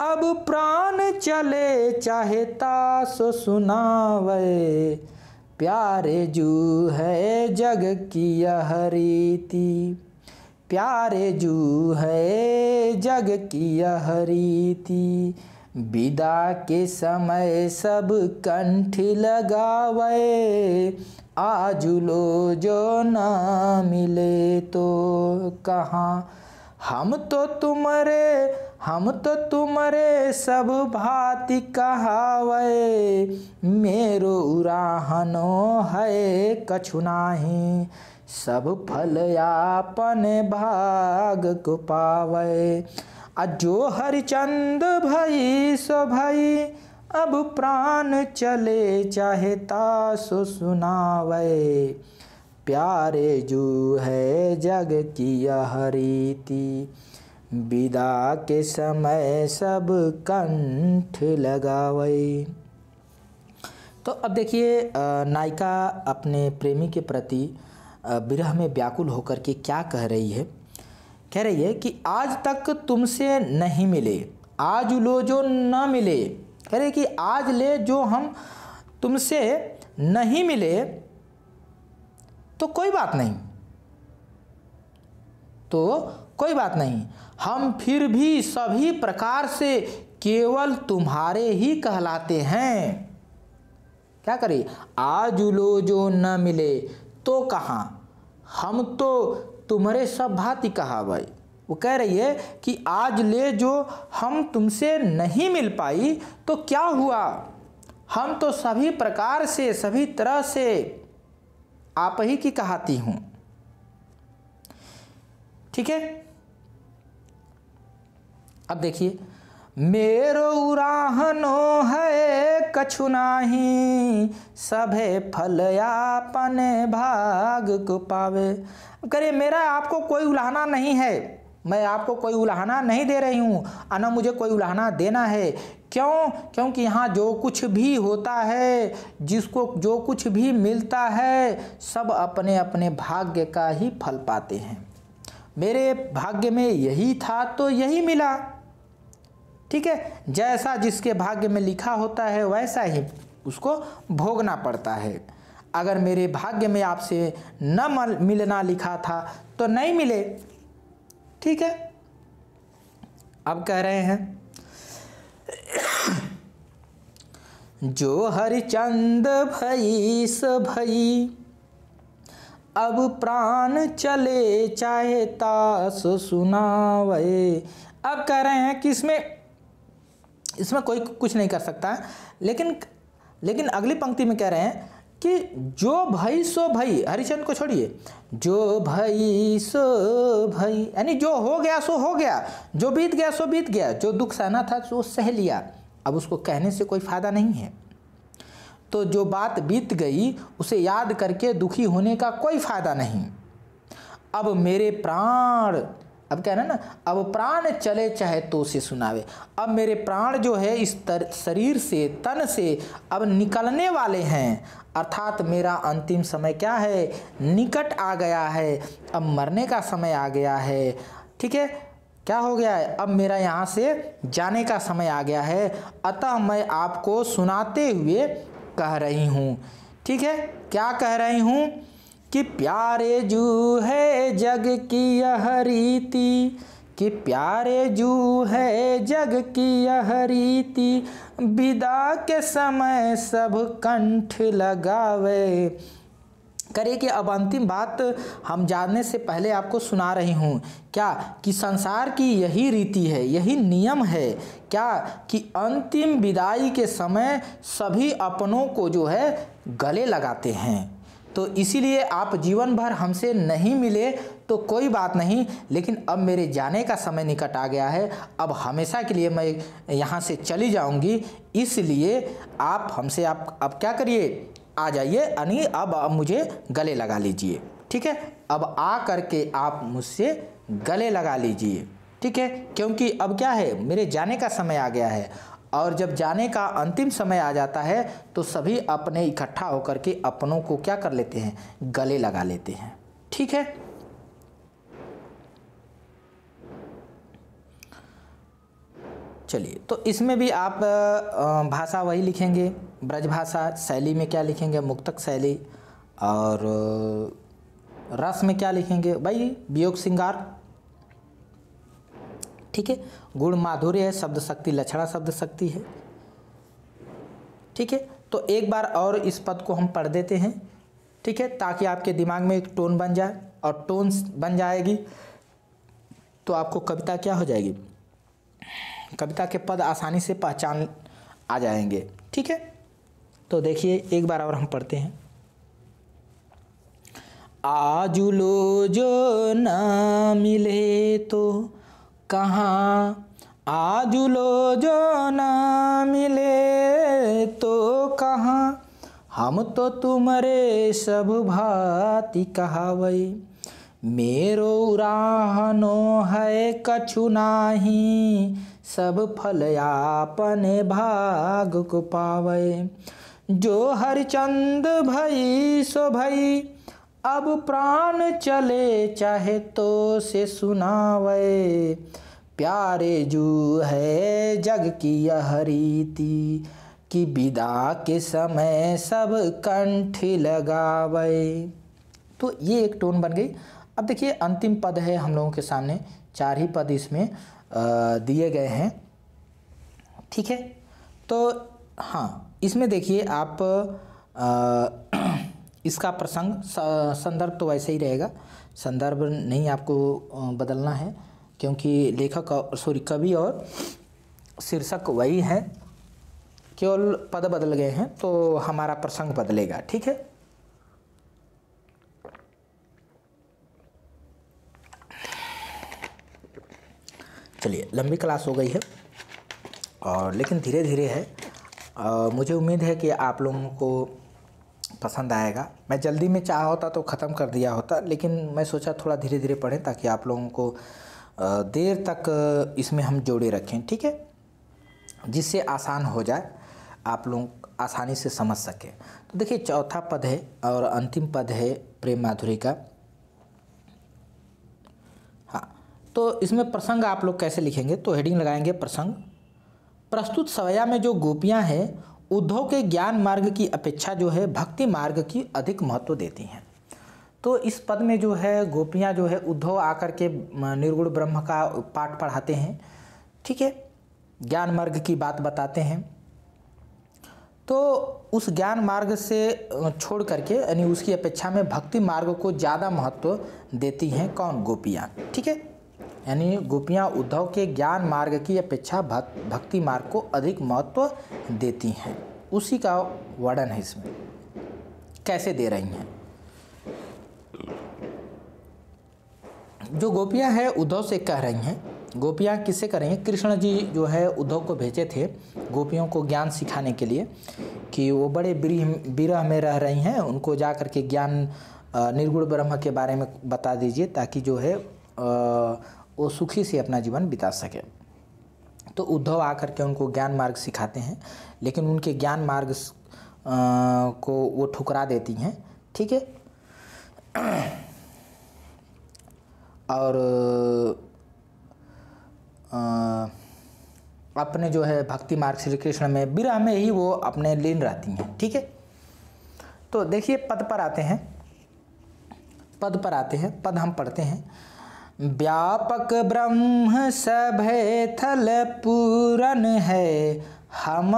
अब प्राण चले, चाहे तासो सुनावे। प्यारे जू है जग की यह रीति। प्यारे जू है जग की यह रीति। विदा के समय सब कंठ लगावे। आज लो जो ना मिले तो कहाँ? हम तो तुम्हारे हम तो तुम्हारे सब भांति कहावे, मेरो उराहनो है कछु नाही। सब फल यापन भाग को पावे। आ जो हरिचंद भई, सो भई, अब प्राण चले चाहे तासो सुनावे। प्यारे जू है जग की यह रीति विदा के समय सब कंठ लगावे। तो अब देखिए नायिका अपने प्रेमी के प्रति विरह में व्याकुल होकर के क्या कह रही है? कह रही है कि आज तक तुमसे नहीं मिले, आज लो जो न मिले। कह रहे कि आज ले जो हम तुमसे नहीं मिले तो कोई बात नहीं। तो कोई बात नहीं। हम फिर भी सभी प्रकार से केवल तुम्हारे ही कहलाते हैं। क्या करें? आज लो जो न मिले तो कहाँ? हम तो तुम्हारे सब भांति कहा भाई वो कह रही है कि आज ले जो हम तुमसे नहीं मिल पाई तो क्या हुआ? हम तो सभी प्रकार से, सभी तरह से आप ही की कहाती हूँ। ठीक है? अब देखिए, मेरो उराहनो है, कछु नाही, सभे फल यापन भाग को पावे। करे मेरा आपको कोई उलाहना नहीं है। मैं आपको कोई उलाहना नहीं दे रही हूँ न मुझे कोई उलाहना देना है। क्यों? क्योंकि यहाँ जो कुछ भी होता है, जिसको जो कुछ भी मिलता है, सब अपने अपने भाग्य का ही फल पाते हैं। मेरे भाग्य में यही था तो यही मिला। ठीक है? जैसा जिसके भाग्य में लिखा होता है, वैसा ही उसको भोगना पड़ता है। अगर मेरे भाग्य में आपसे न मिलना लिखा था तो नहीं मिले। ठीक है? अब कह रहे हैं, जो हरिचंद भई स भई, अब प्राण चले चाहे तास सुनावे। अब कह रहे हैं कि इसमें इसमें कोई कुछ नहीं कर सकता। लेकिन लेकिन अगली पंक्ति में कह रहे हैं कि जो भई सो भई, हरिचंद को छोड़िए। जो भई सो भई, यानी जो हो गया सो हो गया, जो बीत गया सो बीत गया, जो दुख सहना था सो सह लिया। अब उसको कहने से कोई फ़ायदा नहीं है। तो जो बात बीत गई, उसे याद करके दुखी होने का कोई फ़ायदा नहीं। अब मेरे प्राण अब कह रहे ना अब प्राण चले चाहे तो से सुनावे। अब मेरे प्राण जो है इस तर, शरीर से तन से अब निकलने वाले हैं। अर्थात मेरा अंतिम समय क्या है? निकट आ गया है। अब मरने का समय आ गया है। ठीक है? क्या हो गया है? अब मेरा यहाँ से जाने का समय आ गया है। अतः मैं आपको सुनाते हुए कह रही हूँ। ठीक है? क्या कह रही हूँ? कि प्यारे जू है जग की यह रीति, कि प्यारे जू है जग की यह रीति, विदा के समय सब कंठ लगावे। करिए कि अब अंतिम बात हम जानने से पहले आपको सुना रही हूँ। क्या कि संसार की यही रीति है, यही नियम है? क्या कि अंतिम विदाई के समय सभी अपनों को जो है गले लगाते हैं? तो इसीलिए आप जीवन भर हमसे नहीं मिले तो कोई बात नहीं, लेकिन अब मेरे जाने का समय निकट आ गया है। अब हमेशा के लिए मैं यहाँ से चली जाऊँगी, इसलिए आप हमसे आप, अब क्या करिए? आ जाइए यानी अब अब मुझे गले लगा लीजिए, ठीक है? अब आ करके आप मुझसे गले लगा लीजिए, ठीक है? क्योंकि अब क्या है, मेरे जाने का समय आ गया है। और जब जाने का अंतिम समय आ जाता है तो सभी अपने इकट्ठा होकर के अपनों को क्या कर लेते हैं? गले लगा लेते हैं। ठीक है? चलिए तो इसमें भी आप भाषा वही लिखेंगे। ब्रज भाषा शैली में क्या लिखेंगे? मुक्तक शैली। और रस में क्या लिखेंगे? भाई वियोग श्रृंगार ठीक है? गुण माधुर्य है, शब्द शक्ति, लक्षणा शब्द शक्ति है। ठीक है? तो एक बार और इस पद को हम पढ़ देते हैं। ठीक है? ताकि आपके दिमाग में एक टोन बन जाए और टोन बन जाएगी तो आपको कविता क्या हो जाएगी? कविता के पद आसानी से पहचान आ जाएँगे। ठीक है? तो देखिए, एक बार और हम पढ़ते हैं। आजुलो जो न मिले तो कहाँ? आज लो जो न मिले तो कहाँ? हम तो तुम्हारे सब भाति कहावई। मेरो उराहनो है कछु नाही, सब फल आपन भाग को पावे जो हरिचंद भई सो भई अब प्राण चले चाहे तो से सुनावे। प्यारे जू है जग की यह रीति कि विदा के समय सब कंठ लगावे। तो ये एक टोन बन गई। अब देखिए अंतिम पद है हम लोगों के सामने। चार ही पद इसमें दिए गए हैं। ठीक है? तो हाँ इसमें देखिए आप आ, इसका प्रसंग संदर्भ तो वैसे ही रहेगा। संदर्भ नहीं आपको बदलना है क्योंकि लेखक सॉरी कवि और शीर्षक वही है। केवल पद बदल गए हैं तो हमारा प्रसंग बदलेगा ठीक है? चलिए लंबी क्लास हो गई है और लेकिन धीरे धीरे है। आ, मुझे उम्मीद है कि आप लोगों को पसंद आएगा। मैं जल्दी में चाह होता तो ख़त्म कर दिया होता, लेकिन मैं सोचा थोड़ा धीरे धीरे पढ़ें ताकि आप लोगों को देर तक इसमें हम जोड़े रखें, ठीक है? जिससे आसान हो जाए, आप लोग आसानी से समझ सकें। तो देखिए, चौथा पद है और अंतिम पद है प्रेम माधुरी का। हाँ तो इसमें प्रसंग आप लोग कैसे लिखेंगे? तो हेडिंग लगाएँगे प्रसंग। प्रस्तुत सवया में जो गोपियाँ हैं उद्धव के ज्ञान मार्ग की अपेक्षा जो है, भक्ति मार्ग की अधिक महत्व देती हैं। तो इस पद में जो है, गोपियाँ जो है, उद्धव आकर के निर्गुण ब्रह्म का पाठ पढ़ाते हैं। ठीक है? ज्ञान मार्ग की बात बताते हैं। तो उस ज्ञान मार्ग से छोड़ करके, यानी उसकी अपेक्षा में भक्ति मार्ग को ज़्यादा महत्व देती हैं कौन? गोपियाँ। ठीक है? यानी गोपियाँ उद्धव के ज्ञान मार्ग की अपेक्षा भक्ति मार्ग को अधिक महत्व देती हैं। उसी का वर्णन है इसमें। कैसे दे रही हैं? जो गोपियाँ हैं, उद्धव से कह रही हैं, गोपियाँ किससे कर रही हैं? कृष्ण जी जो है, उद्धव को भेजे थे गोपियों को ज्ञान सिखाने के लिए कि वो बड़े विरह में रह रही हैं। उनको जा कर के ज्ञान निर्गुण ब्रह्म के बारे में बता दीजिए ताकि जो है वो सुखी से अपना जीवन बिता सके। तो उद्धव आकर के उनको ज्ञान मार्ग सिखाते हैं, लेकिन उनके ज्ञान मार्ग को वो ठुकरा देती हैं, ठीक है? और अपने जो है भक्ति मार्ग श्री कृष्ण में, विरह में ही वो अपने लीन रहती हैं, ठीक है? तो देखिए पद पर आते हैं, पद पर आते हैं, पद हम पढ़ते हैं। व्यापक ब्रह्म सभे थल पूरन है, हम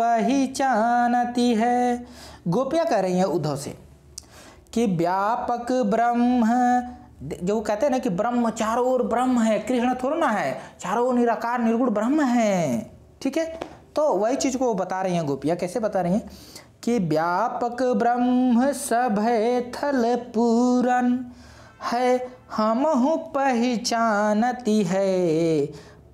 पहचानती है। गोपियाँ कह रही हैं उद्धव से कि व्यापक ब्रह्म, जो वो कहते हैं ना कि ब्रह्म चारों ओर ब्रह्म है, कृष्ण थोड़ा ना है, चारों ओर निराकार, निर्गुण ब्रह्म है। ठीक है? तो वही चीज़ को बता रही हैं गोपियाँ, कैसे बता रही हैं? कि व्यापक ब्रह्म सभे थल पूरन है हम पहचानती है।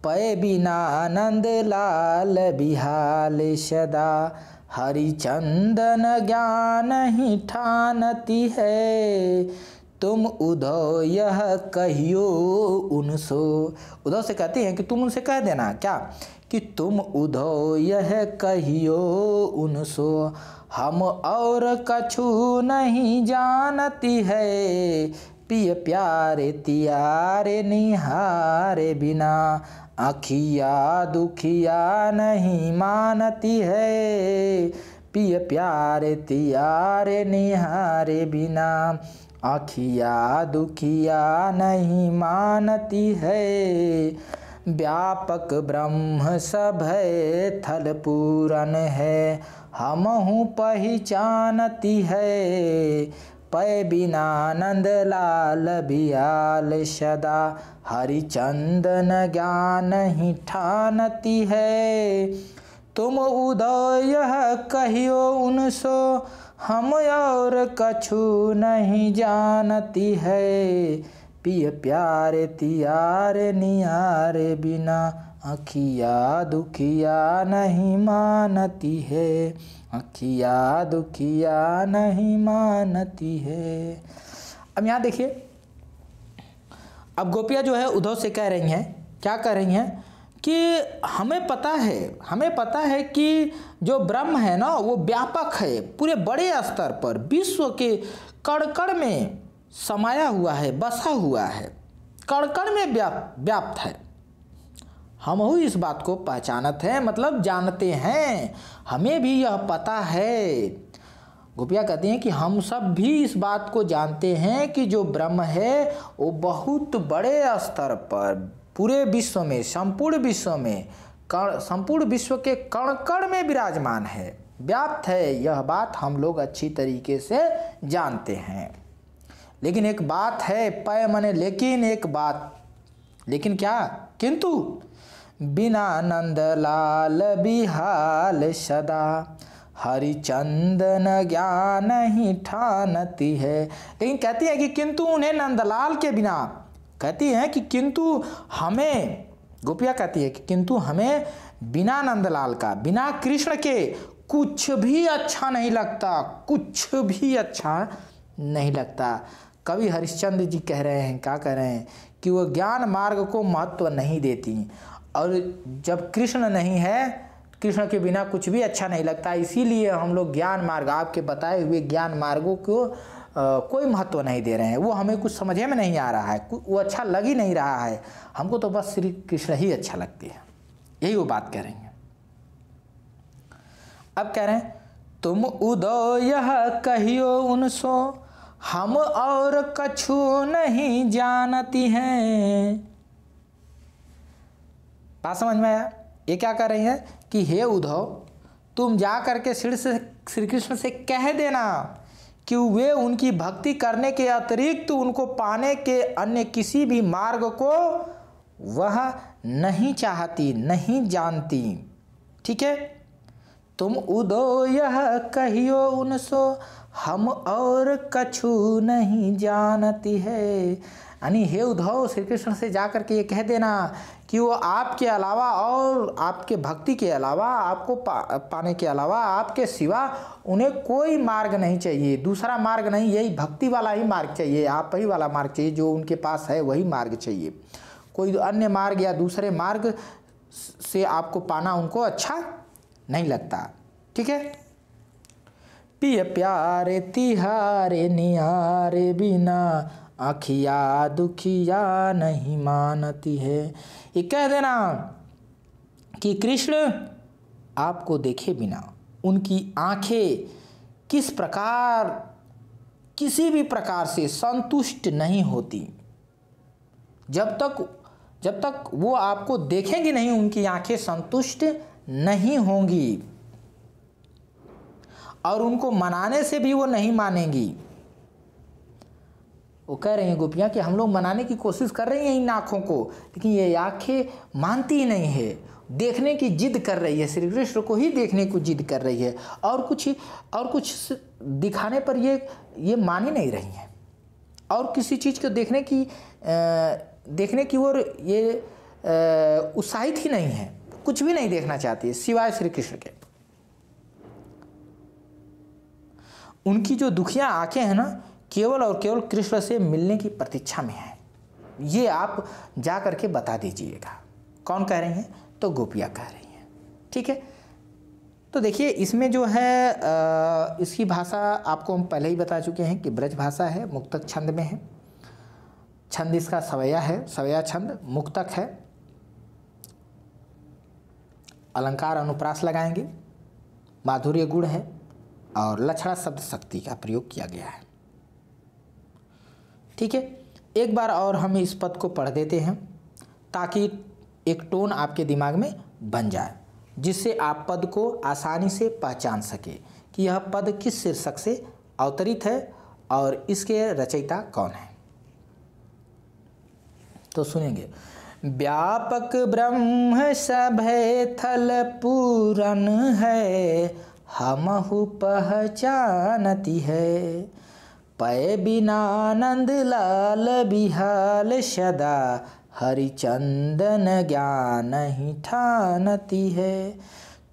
पय बिना आनंद, लाल बिहाल सदा। हरिचंदन ज्ञान ही ठानती है। तुम उधो यह कहियो उनसो। उधो से कहती हैं कि तुम उनसे कह देना, क्या? कि तुम उधो यह कहियो उनसो। हम और कछु नहीं जानती है। पिय प्यारे, तियारे निहारे बिना आखिया दुखिया नहीं मानती है। पिय प्यारे, तियारे निहारे बिना आखिया दुखिया नहीं मानती है। व्यापक ब्रह्म है, थल पूरन है, हम हूँ पहचानती है। पय बिनानंद लाल बियाल सदा। हरिचंदन ज्ञान ही ठानती है। तुम उदय कहियो उनसो, हम और कछु नहीं जानती है। पिय प्यारे, तियारे, नियारे बिना अखिया दुखिया नहीं मानती है। अखिया दुखिया नहीं मानती है। अब यहाँ देखिए, अब गोपिया जो है उद्धव से कह रही हैं, क्या कह रही हैं कि हमें पता है, हमें पता है कि जो ब्रह्म है ना, वो व्यापक है, पूरे बड़े स्तर पर, विश्व के कण में समाया हुआ है, बसा हुआ है कण में व्याप व्याप्त है। हम इस बात को पहचानत हैं मतलब जानते हैं। हमें भी यह पता है। गोपिया कहती हैं कि हम सब भी इस बात को जानते हैं कि जो ब्रह्म है, वो बहुत बड़े स्तर पर, पूरे विश्व में, संपूर्ण विश्व में, कण, संपूर्ण विश्व के कण कण में विराजमान है। व्याप्त है, यह बात हम लोग अच्छी तरीके से जानते हैं। लेकिन एक बात है, पय मने, लेकिन एक बात। लेकिन क्या? किंतु बिना नंद लाल बिहाल सदा। हरिचंदन ज्ञान ही ठानती है। लेकिन कहती है कि किंतु उन्हें नंदलाल के बिना, कहती हैं कि किंतु हमें, गोपिया कहती है कि किंतु हमें बिना नंदलाल का, बिना कृष्ण के कुछ भी अच्छा नहीं लगता, कुछ भी अच्छा नहीं लगता। कवि हरिश्चंद्र जी कह रहे हैं, क्या कह रहे हैं कि वो ज्ञान मार्ग को महत्व नहीं देती। और जब कृष्ण नहीं है कृष्ण के बिना कुछ भी अच्छा नहीं लगता। इसीलिए हम लोग ज्ञान मार्ग आपके बताए हुए ज्ञान मार्गों को आ, कोई महत्व नहीं दे रहे हैं। वो हमें कुछ समझे में नहीं आ रहा है वो अच्छा लग ही नहीं रहा है। हमको तो बस श्री कृष्ण ही अच्छा लगती है। यही वो बात कह रही हैं। अब कह रहे हैं तुम उदो यह कहियो उनसो हम और कछु नहीं जानती हैं। बात समझ में आया? ये क्या कर रही है कि हे उद्धव, तुम जा करके श्री से, श्री कृष्ण से कह देना कि वे उनकी भक्ति करने के अतिरिक्त उनको पाने के अन्य किसी भी मार्ग को वह नहीं चाहती, नहीं जानती। ठीक है? तुम उदो यह कहियो उनसो, हम और कछु नहीं जानती है। यानी हे उद्धव, श्री कृष्ण से जाकर के ये कह देना कि वो आपके अलावा और आपके भक्ति के अलावा आपको पा, पाने के अलावा आपके सिवा उन्हें कोई मार्ग नहीं चाहिए। दूसरा मार्ग नहीं यही भक्ति वाला ही मार्ग चाहिए। आप ही वाला मार्ग चाहिए जो उनके पास है वही मार्ग चाहिए। कोई अन्य मार्ग या दूसरे मार्ग से आपको पाना उनको अच्छा नहीं लगता। ठीक है? पिय प्यारे तिहारे निहारे बिना आखिया दुखिया नहीं मानती है। ये कह देना कि कृष्ण आपको देखे बिना, उनकी आँखें किस प्रकार, किसी भी प्रकार से संतुष्ट नहीं होती। जब तक जब तक वो आपको देखेंगे नहीं, उनकी आँखें संतुष्ट नहीं होंगी। और उनको मनाने से भी वो नहीं मानेंगी। वो कह रही हैं गोपियाँ कि हम लोग मनाने की कोशिश कर रही हैं इन आँखों को लेकिन ये आँखें मानती नहीं है। देखने की जिद कर रही है श्री कृष्ण को ही देखने को जिद कर रही है। और कुछ और कुछ दिखाने पर ये ये मान ही नहीं रही हैं। और किसी चीज़ को देखने की आ, देखने की ओर ये उत्साहित ही नहीं है। कुछ भी नहीं देखना चाहती है सिवाय श्री कृष्ण के। उनकी जो दुखिया आँखें हैं ना केवल और केवल कृष्ण से मिलने की प्रतीक्षा में है। ये आप जा करके बता दीजिएगा। कौन कह रही हैं? तो गोपिया कह रही हैं। ठीक है? तो देखिए इसमें जो है आ, इसकी भाषा आपको हम पहले ही बता चुके हैं कि ब्रज भाषा है मुक्तक छंद में है। छंद इसका सवैया है सवैया छंद मुक्तक है। अलंकार अनुप्रास लगाएँगे माधुर्य गुण है और लक्षणा शब्द शक्ति का प्रयोग किया गया है। ठीक है? एक बार और हम इस पद को पढ़ देते हैं, ताकि एक टोन आपके दिमाग में बन जाए, जिससे आप पद को आसानी से पहचान सके कि यह पद किस शीर्षक से अवतरित है और इसके रचयिता कौन है। तो सुनेंगे। व्यापक ब्रह्म सब थल पूरन है हमहु पहचानती है। पय बिनानंद लाल बिहाल सदा। हरिचंदन ज्ञान ही ठानती है।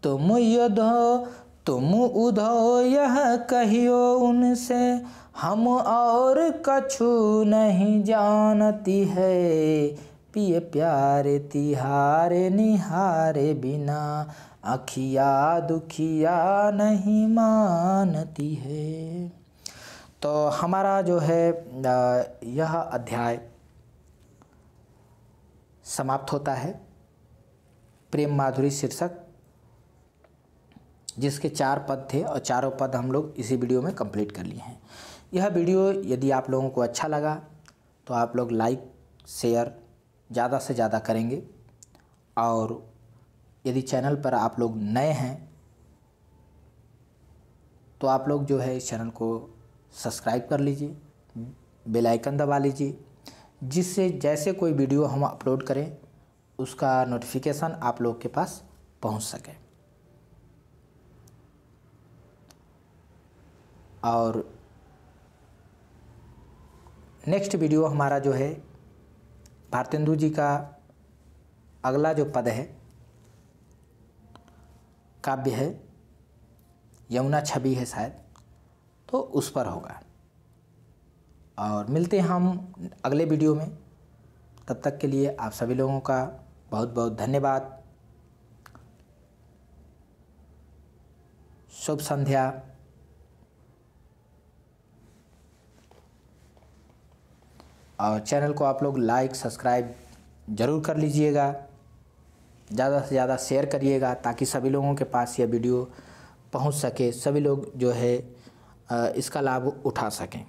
तुम युधो तुम उधो यह कहियो उनसे। हम और कछु नहीं जानती है। पिए प्यारे तिहारे निहारे बिना। अखिया दुखिया नहीं मानती है। तो हमारा जो है यह अध्याय समाप्त होता है। प्रेम माधुरी शीर्षक, जिसके चार पद थे और चारों पद हम लोग इसी वीडियो में कंप्लीट कर लिए हैं। यह वीडियो यदि आप लोगों को अच्छा लगा तो आप लोग लाइक, शेयर ज़्यादा से ज़्यादा करेंगे। और यदि चैनल पर आप लोग नए हैं तो आप लोग जो है इस चैनल को सब्सक्राइब कर लीजिए, बेल आइकन दबा लीजिए, जिससे जैसे कोई वीडियो हम अपलोड करें, उसका नोटिफिकेशन आप लोग के पास पहुँच सके। और नेक्स्ट वीडियो हमारा जो है, भारतेंदु जी का अगला जो पद है, काव्य है, यमुना छवि है शायद। तो उस पर होगा। और मिलते हैं हम अगले वीडियो में। तब तक के लिए आप सभी लोगों का बहुत बहुत धन्यवाद। शुभ संध्या। और चैनल को आप लोग लाइक, सब्सक्राइब ज़रूर कर लीजिएगा। ज़्यादा से ज़्यादा शेयर करिएगा ताकि सभी लोगों के पास यह वीडियो पहुँच सके। सभी लोग जो है इसका लाभ उठा सकें।